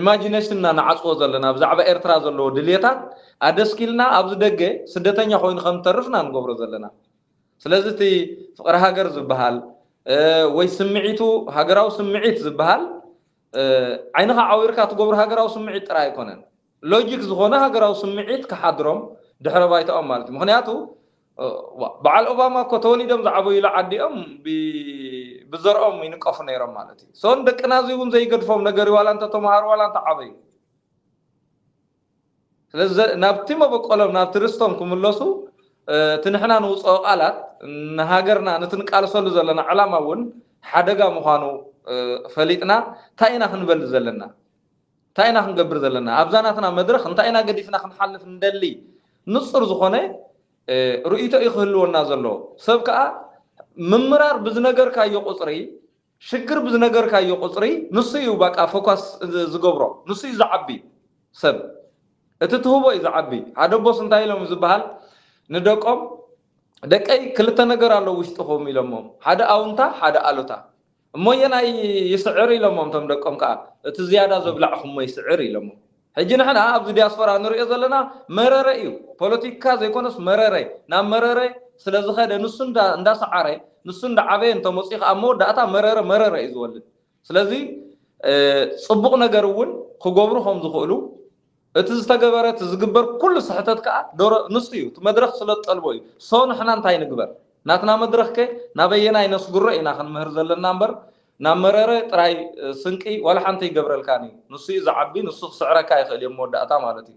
ኢማጂኔሽንና ንዓፅዎ ዘለና ብዛዕባ ኤርትራ ዘለዎ ድልየታት ኣደስኪልና ኣብዚ ደገ ስደተኛ ኮይኑ ከም ተርፍና ንገብሮ ዘለና ስለዚ እቲ ፍቅሪ ሃገር ዝበሃል ወይ ስምዒቱ ሃገራዊ ስምዒት ዝበሃል ዓይንካ ዓዊርካ ትገብሩ ሃገራዊ ስምዒት ጥራይ ኣይኮነን ሎጂክ ዝኾነ ሃገራዊ ስምዒት ክሓድሮም ድሕረ ባይትኦም ማለት እዩ ምክንያቱ በዓል ኦባማ እኮ ተወሊዶም ዝዓበዩሉ ዓዲኦም ብዘርኦም ይንቀፉ ነይሮም ማለት እዩ ሶን ደቂ ናዚ እውን ዘይገድፎም ነገር ዋላ እንተ ተምሃሩ ዋላ እንተ ዓበዩ ስለዚ ናብቲ መበቆሎም ናብቲ ርስቶም ክምለሱ እቲ ንሕና ንውፅኦ ቃላት ንሃገርና ነቲ ንቃልሰሉ ዘለና ዕላማ እውን ሓደጋ ምኳኑ ፈሊጥና እንታይ ኢና ክንበል ዘለና እንታይ ኢና ክንገብር ዘለና ኣብዛ ናትና መድረክ እንታይ ኢና ገዲፍና ክንሓልፍ ንደሊ ንፅር ዝኾነ ርእቶ እዩ ክህልወና ዘሎ ሰብ ከዓ ምምራር ብዝነገርካዮ ቁፅሪ ሽግር ብዝነገርካዮ ቁፅሪ ንሱ እዩ በቃ ፎካስ ዝገብሮ ንሱ እዩ ዝዓቢ ሰብ እቲ ትህቦ እዩ ዝዓቢ ሓደ ቦስ እንታይ ኢሎም ዝበሃል ንደቆም ደቀይ ክልተ ነገር ኣለዉ ውሽጢኹም ኢሎሞም ሓደ ኣውንታ ሓደ ኣሉታ እሞየ ናይ ይስዕር ኢሎሞም እቶም ደቆም ከዓ እቲ ዝያዳ ዘብላዕኹም ሞ ይስዕር ኢሎሞ ሕጂ ንሕና ኣብዚ ዲያስፖራ ንሪኦ ዘለና መረረ እዩ ፖለቲካ ዘይኮነስ መረረ ናብ መረረ ስለዝኸደ ንሱ እንዳሰዓረ ንሱ እንዳዓበየ እንተመፅኡ ከዓ መወዳእታ መረረ መረረ እዩ ዝወልድ ስለዚ ፅቡቕ ነገር እውን ክገብሩ ከም ዝኽእሉ እቲ ዝተገበረ እቲ ዝግበር ኩሉ ስሕተት ከዓ ንሱ እዩ እቲ መድረክ ስለዝጠልቦ እዩ ሰው ንሕና እንታይ ንግበር ناتنا مدرخك نبينا إنا سقرة إنا خن مهرزل النمبر نمرر تراي سنكي ولا حنتي قبر الكاني نصي زعبي نصف سعر كاي خليه مودة أتامارتي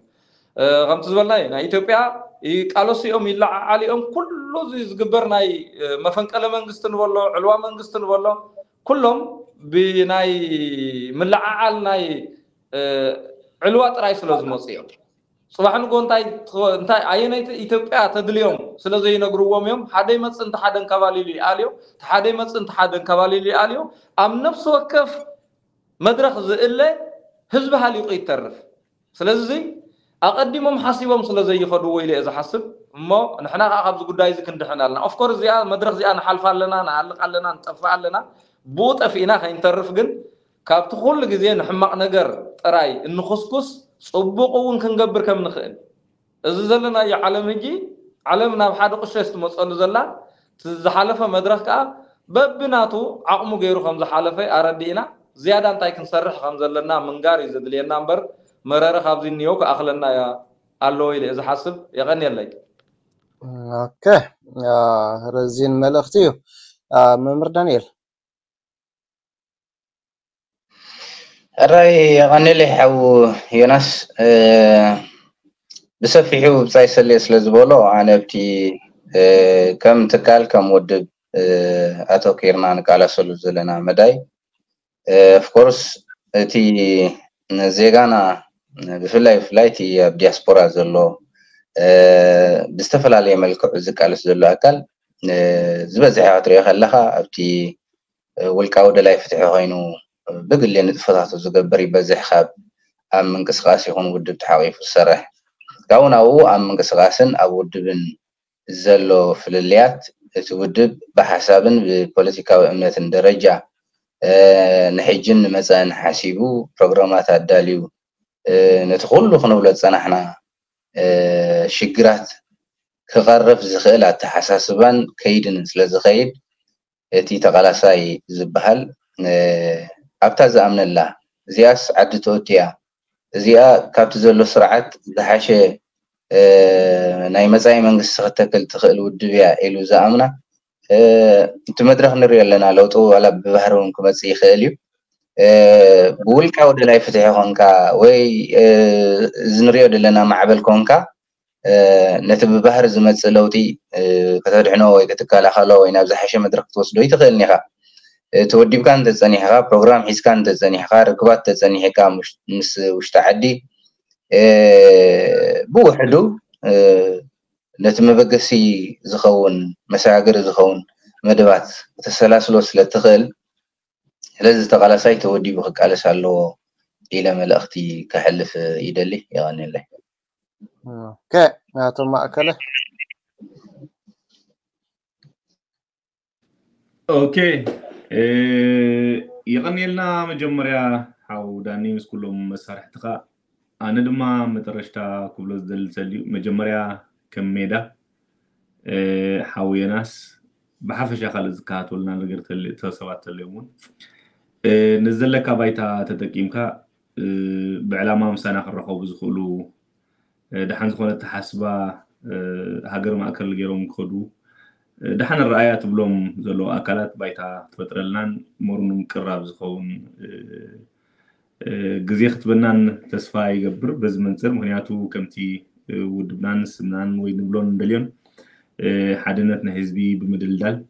غمت زبالناي نا إثيوبيا يقالوا سي أمي لا علي أم كل زي زقبر ناي مفن كلام أنجستن والله علوام أنجستن والله كلهم بناي من لا علناي علوات رايس لازم أصير صباحن كون تاي تاي عين إثيوبيا تدليهم سلزي نقروهم يوم حدا يمتص انت حدا كبالي لي عليهم حدا يمتص انت حدا كبالي لي عليهم أم نفس وقف مدرخ زئلة حزب حالي قيد ترف سلزي أقدمهم حسيبهم سلزي يخدو ويلي إذا حسب ما نحنا قبض قداي زي كنت حنا لنا أفكار زي مدرخ زي أنا حلف لنا نعلق لنا نتفع لنا بوت أفينا خين ترف جن كابت كل جزين حمق نجر تراي إنه ጽቡቕውን ክንገብር ከም ንኽእል እዚ ዘለናዮ ዓለም ሕጂ ዓለም ናብ ሓደ ቁሸ ስትመፀሉ ዘላ ዝሓለፈ መድረክ ከዓ በብናቱ ዓቕሙ ገይሩ ከም ዝሓለፈ ኣረዲእና ዝያዳ እንታይ ክንሰርሕ ከም ዘለና ምንጋር እዩ ዘድልየና እምበር መረረ ካብዚ እኒሄው ክኣኽለና ኣለዎ ኢለ ዝሓስብ የቀኒየለይ ኦኬ ረዚን መልእኽቲ እዩ መምህር ዳንኤል راي انا بتي كم تكال كم ودب آه، اتو كيرنا نقال اسلو زلنا مداي اوف آه، كورس تي زيغانا بفلاي فلاي تي بدياسبورا زلو آه، بستفلا لي ملك زقال زلو اكل زبزي حاتري بقلي نتفضحت زقبري بزح خاب أم من قصقاس يكون ودب تحاويف السرح كون أو أم من قصقاس أو ودب زلو في الليات تودب بحساب بالبوليتيكا وإمنة درجة أه نحجن مثلا حسيبو بروغرامات الداليو أه نتخلو خنولة سنحنا أه شقرات كغرف زخيل تحساسبا كيدن سلا زخيل تي تغلاساي زبهل أه ኣብታ ዝኣምነላ እዚኣስ ዓዲ ተወቲያ እዚኣ ካብቲ ዘሎ ስርዓት ዝሓሸ ናይ መፃኢ መንግስቲ ክተክል ትኽእል ውድብ እያ ኢሉ ዝኣምና እቲ መድረክ ንሪኦ ኣለና ለውጡ ዋላ ብባህሪ እውን ክመፅእ ይኽእል እዩ ብውልቃ ወደ ወደላይ ፍትሒ ኮንካ ወይ እዚ ንሪኦ ዘለና ማዕበል ኮንካ ነቲ ብባህሪ ዝመፅእ ለውጢ ከተድሕኖ ወይ ክትከላኸሎ ወይ ናብ ዝሓሸ መድረክ ክትወስዶ ይትኽእልኒ ኢኻ። توديب كان تزني حقا بروغرام حيز كان تزني حقا ركبات تزني حقا مس وشتعدي بوحدو نتمبقسي زخون مساقر زخون مدبات تسلاسلو سلتخل لازم تقال ساي تودي بخك على سالو الى ملاختي كحلف يدلي يغني الله اوكي ما اكله اوكي የቀኒኤልና መጀመርያ ሓውዳኒ ምስ ኩሎም መሳርሕቲ ካ ኣነ ድማ መጠረሽታ ክብሎ ዝደል ዝሰልዩ መጀመርያ ከም ሜዳ ሓዊየናስ ብሓፈሻ ካልእ ዝከኣተወሉና ገር ሰባት ተልዮም ውን ነ ዘለካ ባይታ ተጠቂምካ ብዕላማ ምሳና ክረከቡ ዝኽእሉ ድሓን ዝኮነ ተሓስባ ሃገር ማእከል ገይሮም ክከዱ دحن الرأيات بلوم زلو أكلات بيتا تفترلنا مرن كراب زخون جزيخ تبنان تسفاي قبر بز منصر مهنياتو كمتي ودبنان سمنان ويدن بلون دليون حدنتنا هزبي بمدل دال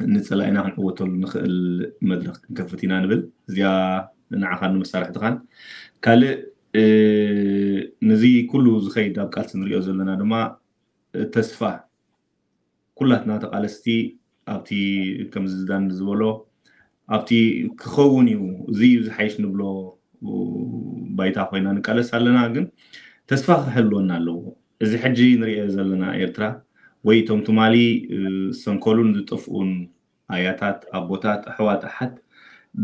نتسلا إنا عن قوتو نخل مدرخ كفتينا نبل زيا نعخان مسارح دخان كالي نزي كلو زخيد أبقال سنريو زلنا دما تسفاي ኩላትና ተቃለስቲ ኣብቲ ከም ዝዳን ዝበሎ ኣብቲ ክኸውን እዩ እዚ እዩ ዝሓይሽ ንብሎ ባይታ ኮይና ንቃለስ ኣለና ግን ተስፋ ክሕልወና ኣለዎ እዚ ሕጂ ንሪኦ ዘለና ኤርትራ ወይ እቶም ትማሊ ዝሰንከሉን ዝጥፍኡን ኣያታት ኣቦታት ኣሕዋት ኣሓት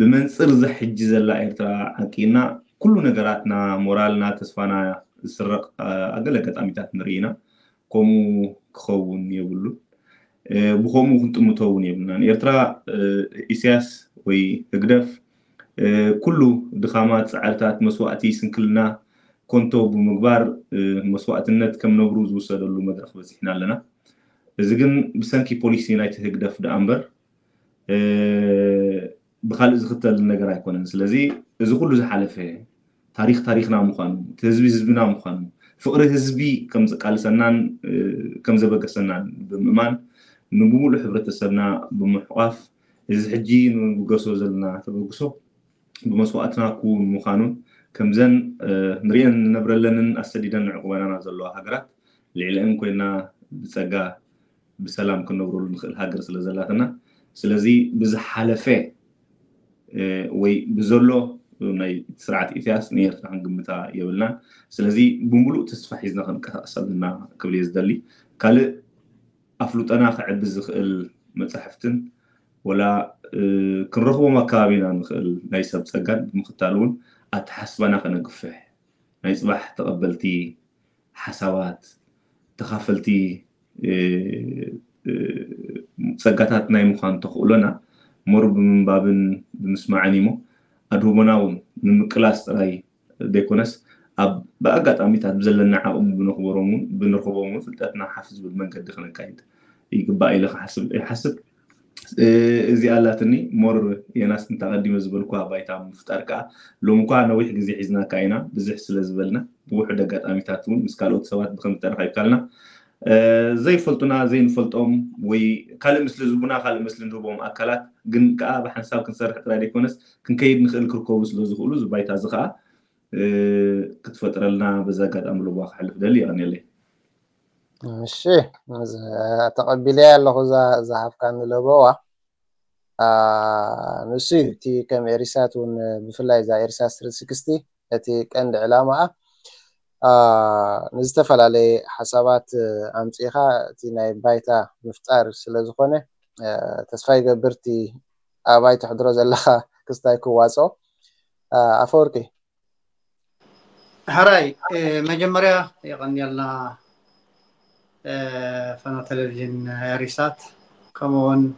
ብመንፅር ዛ ሕጂ ዘላ ኤርትራ ዓቂና ኩሉ ነገራትና ሞራልና ተስፋና ዝስረቅ ኣገለ ገጣሚታት ንርኢና ከምኡ ክኸውን የብሉን ብከምኡ ክንጥምቶ እውን የብልና ንኤርትራ ኢሳያስ ወይ ህግደፍ ኩሉ ድኻማት ፃዕርታት መስዋእቲ ስንክልና ኮንቶ ብምግባር መስዋእትነት ከም ነብሩ ዝውሰደሉ መድረክ በፂሕና ኣለና እዚ ግን ብሰንኪ ፖሊሲ ናይቲ ህግደፍ ደኣ እምበር ብካልእ ዝክተል ነገር ኣይኮነን ስለዚ እዚ ኩሉ ዝሓለፈ ታሪክ ታሪክና ምኳኑ እቲ ህዝቢ ህዝብና ምኳኑ ፍቅሪ ህዝቢ ከም ዘቃልሰናን ከም ዘበገሰናን ብምእማን ንብሙሉእ ሕብረተሰብና ብምሕቋፍ እዚ ሕጂ ንብገሶ ዘለና ተበግሶ ብመስዋእትና ክውን ምዃኑ ከምዘን ንሪአን ንነብረለንን ኣሰዲደን ንዕቁበናና ዘለዋ ሃገራት ልዕልአን ኮይና ብፀጋ ብሰላም ክነብረሉ ንኽእል ሃገር ስለ ዘላትና ስለዚ ብዝሓለፈ ወይ ብዘሎ ናይ ስርዓት ኢትያስ ንኤርትራ ክንግምታ የብልናን ስለዚ ብምሉእ ተስፋ ሒዝና ክንቀሳቀስ ዘለና ክብል እየ ዝደሊ ካልእ أفلوتنا خعب زخل متحفتن ولا آه، كرخو ما كابينا نخل نيسا بسجد مختالون أتحسبنا خنا قفه نيسبح تقبلتي حسوات تخافلتي آه، آه، سجاتات ناي مخان تقولنا مر بمن بابن بمسمعني مو أدوبنا ومن كلاس راي ديكونس ኣብ ብኣጋጣሚታት ብዘለና ዓቕሚ ብንኽበሮምን ብንረኽቦምን ፍልጠትና ሓፍ ዝብል መንገዲ ክነካይድ ይግባእ ኢለ ይሓስብ እዚ ኣላትኒ ሞር የናስ እንታቐዲመ ዝበልኩ ባይታ ምፍጣር ከዓ ሎም እኳ ነዊሕ ግዜ ሒዝናካ ኢና ብዙሕ ስለ ዝበልና ብውሕድ ኣጋጣሚታት እውን ምስ ካልኦት ሰባት ብከም ተረኺብካልና ዘይፈልጡና ዘይንፈልጦም ወይ ካልእ ምስሊ ዝቡና ካልእ ምስሊ ንህቦም ኣካላት ግን ከዓ ብሓንሳብ ክንሰርሕ ጥራይ ዘይኮነስ ክንከይድ ንኽእል ክርከቡ ስለ ዝኽእሉ ዝባይታ እዚ ከዓ ክትፈጥረልና በዛ ኣጋጣሚ ልዋ ክሕልፍ ደሊ ኣነ ለይ እሺ ተቐቢለያ ኣለኹ ዝሃፍካ ንለበዋ ንሱ እዩ እቲ ከም ኤሪሳት እውን ብፍላይ እዛ ኤሪሳት ስሪስክስቲ እቲ ቀንዲ ዕላማኣ ንዝተፈላለየ ሓሳባት ኣምፂኢኻ እቲ ናይ ባይታ ምፍጣር ስለዝኮነ ተስፋ ይገብርቲ ኣባይቲ ሕድሮ ዘለካ ክስታይ ክዋፅኦ ኣፈወርቂ هراي إيه، مجمريا يغني يلا إيه، فانا تلفزيون ريسات كمون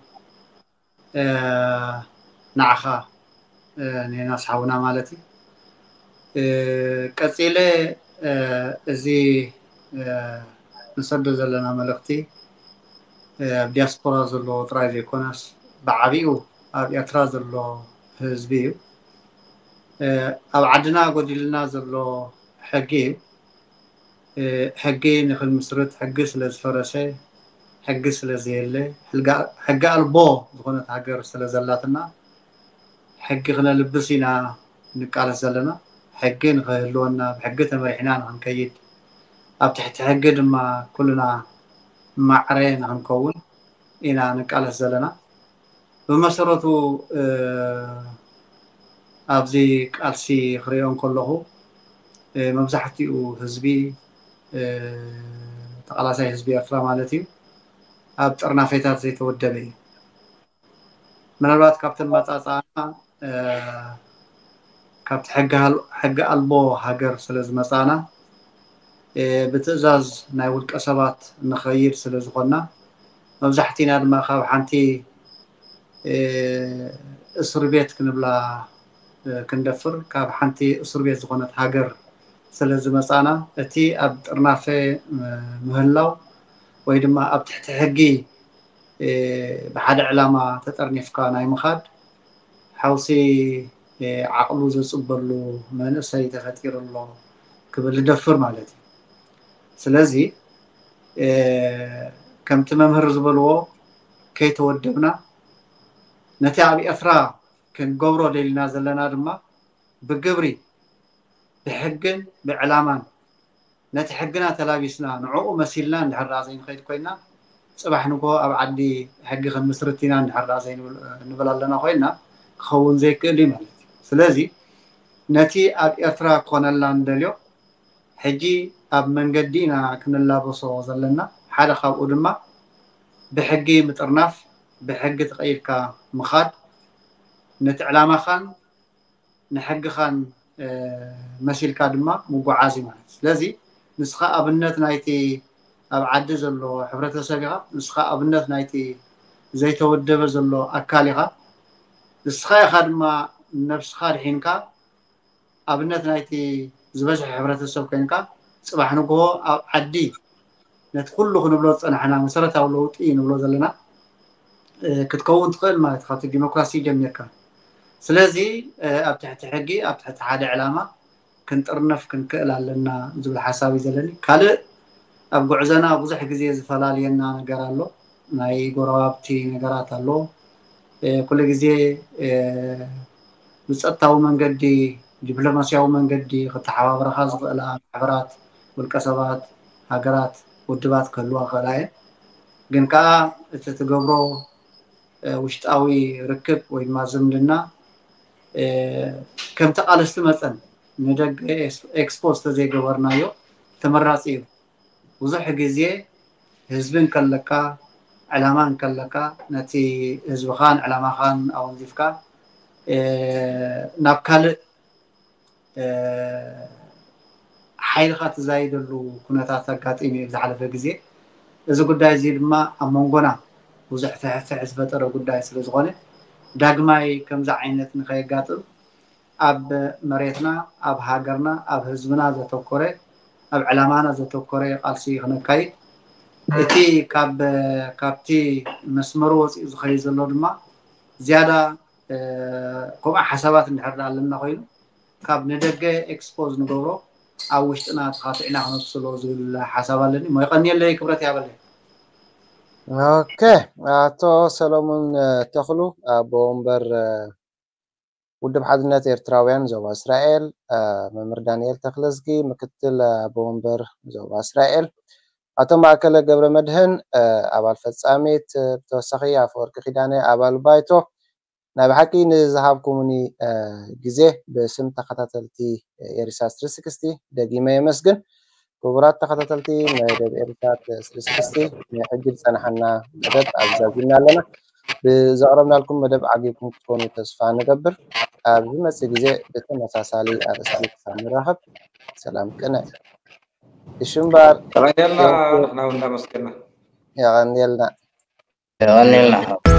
إيه، نعخا نينا صحونا مالتي كثيرة زي نسرد زلنا ملختي بدياسبورا زلو ترايزي كوناس بعبيو أبي أتراز زلو هزبيو آه، او عدنا قد نازل له حقي آه، حقي نخل مسرت حقي سلاز فرسي حقي سلاز يلي حقي البو زغنت هاجر سلاز زلاتنا حقي خنا لبسينا نقالس ዘለና ሕጊ ንክህልወና ብሕጊ ተመሪሕና ንክንከይድ ኣብ ትሕቲ ሕጊ ድማ ኩሉና ማዕረየ ንክንከውን ኢና ንቃለስ ዘለና ብመሰረቱ أبزي كالسي خريون كله مبزحتي وهزبي تقلا زي هزبي أفرا مالتي أبت أرنا فيتا زي تودبي من الوقت كابتن مطاطا كابت حق ألبو هاجر سلز مطانا بتزاز نايول كسبات نخير سلز غنا مبزحتي نادما خاب حانتي إيه اسر بيتك نبلا ክንደፍር ካብ ሓንቲ እስር ቤት ዝኾነት ሃገር ስለ ዝመፃና እቲ ኣብ ጥርናፈ ምህላው ወይ ድማ ኣብ ትሕቲ ሕጊ ብሓደ ዕላማ ተጠርኒፍካ ናይ ምኻድ ሓውሲ ዓቕሉ ዘፅበሉ መንእሰይ ተፈጢሩ ኣሎ ክብል ይደፍር ማለት እዩ ስለዚ ከምቲ መምህር ዝበልዎ ከይተወደብና ነቲ ኣብ ኤርትራ ክንገብሮ ደሊና ዘለና ድማ ብግብሪ ብሕግን ብዕላማን ነቲ ሕግና ተላቢስና ንዕኡ መሲልና እንድሕራ ዘይንኸይድ ኮይና ፅባሕ ንኮ ኣብ ዓዲ ሕጊ ከምምስርት ኢና እንድሕራ ዘይንብል ኣለና ኮይና ክኸውን ዘይክእል እዩ ማለት እዩ ስለዚ ነቲ ኣብ ኤርትራ ክኮነላ ንደልዮ ሕጂ ኣብ መንገዲ ኢና ክንላበሶ ዘለና ሓደ ካብኡ ድማ ብሕጊ ምጥርናፍ ብሕጊ ተቀይድካ ምኻድ ነቲ ዕላማኻን ንሕጊኻን መሲልካ ድማ ምጓዓዝ እዩ ማለት እዩ ስለዚ ንስኻ ኣብነት ናይቲ ኣብ ዓዲ ዘሎ ሕብረተሰብ ኢኻ ንስኻ ኣብነት ናይቲ ዘይተወደበ ዘሎ ኣካል ኢኻ ንስኻ ኢኻ ድማ ነብስኻ ድሒንካ ኣብነት ናይቲ ዝበዝሐ ሕብረተሰብ ኮይንካ ፅባሕ ንግሆ ኣብ ዓዲ ነቲ ኩሉ ክንብሎ ዝፀናሕና መሰረታዊ ለውጢ ንብሎ ዘለና ክትከውን ትኽእል ማለት እዩ ካብቲ ዲሞክራሲ ጀሚርካ ስለዚ ኣብ ትሕቲ ሕጊ ኣብ ትሕቲ ሓደ ዕላማ ክንጥርነፍ ክንክእል ኣለና ዝብል ሓሳብ እዩ ዘለኒ ካልእ ኣብ ጉዕዘና ብዙሕ ግዜ ዝፈላለየና ነገር ኣሎ ናይ ጎረባብቲ ነገራት ኣሎ ኩሉ ግዜ ብፀጥታዊ መንገዲ ዲፕሎማስያዊ መንገዲ ክተሓባብረካ ዝኽእላ ማሕበራት ውልቀ ሰባት ሃገራት ውድባት ክህልዋ ክእላ እየን ግን ከዓ እቲ ትገብሮ ውሽጣዊ ርክብ ወይ ድማ ዝምድና ከምቲ ቃልስቲ መፀን ንደገ ኤክስፖ ዝተዘይገበርናዮ ተመራፂ እዩ ብዙሕ ግዜ ህዝቢ ከለካ ዕላማ ከለካ ነቲ ህዝብኻን ዕላማካን ኣወንዚፍካ ናብ ካልእ ሓይልካ ትዛይደሉ ኩነታት ኣጋጢሙ እዩ ዝሓለፈ ግዜ እዚ ጉዳይ እዚ ድማ ኣብ መንጎና ብዙሕ ትሕፍሕ ዝፈጠረ ጉዳይ ስለዝኮነ ዳግማይ ከምዚ ዓይነት ንከየጋጥም ኣብ መሬትና ኣብ ሃገርና ኣብ ህዝብና ዘተኮረ ኣብ ዕላማና ዘተኮረ ቃልሲ ክነካይድ እቲ ካብቲ መስመሩ ወፅኡ ዝኸይድ ዘሎ ድማ ዝያዳ ከምኡ ሓሳባት እንድሕርዳ ኣለና ኮይኑ ካብ ንደገ ኤክስፖዝ ንገብሮ ኣብ ውሽጥና ተካትዕና ክነብስሎ ዝብል ሓሳብ ኣለኒ ሞ ይቀኒየለይ ክብረት ያበለይ اوكي አቶ ሰሎሞን ተክሉ ኣብ ወንበር ውድብ ሓድነት ኤርትራውያን ዞባ እስራኤል መምህር ዳንኤል ተክለዝጊ ምክትል ኣብ ወንበር ዞባ እስራኤል ኣቶ ማእከለ ገብረ መድህን ኣባል ፈፃሚት ብተወሳኺ ኣፈወርቂ ኪዳነ ኣባል ባይቶ ናይ ብሓቂ ንዝሃብኩምኒ ግዜ ብስም ተኸታተልቲ ኤሪሳ 360 ደጊመ የመስግን ክቡራት ተኸታተልቲ መደብኤርታት 360 ንሕጂ ዝፀናሐና መደብ ኣብዛዚና ኣለና ብዘቕረብናልኩም መደብ ዓጊብኩም ክትኮኑ ተስፋ ንገብር ኣብ ዝመፅእ ግዜ ብተመሳሳሊ ኣርእስቲ ክሳብ ንራኸብ ሰላም ቅነ እሺ እምበር ተቐኒልና ንሕና እውን እንዳመስገና የቐኒልና የቐኒልና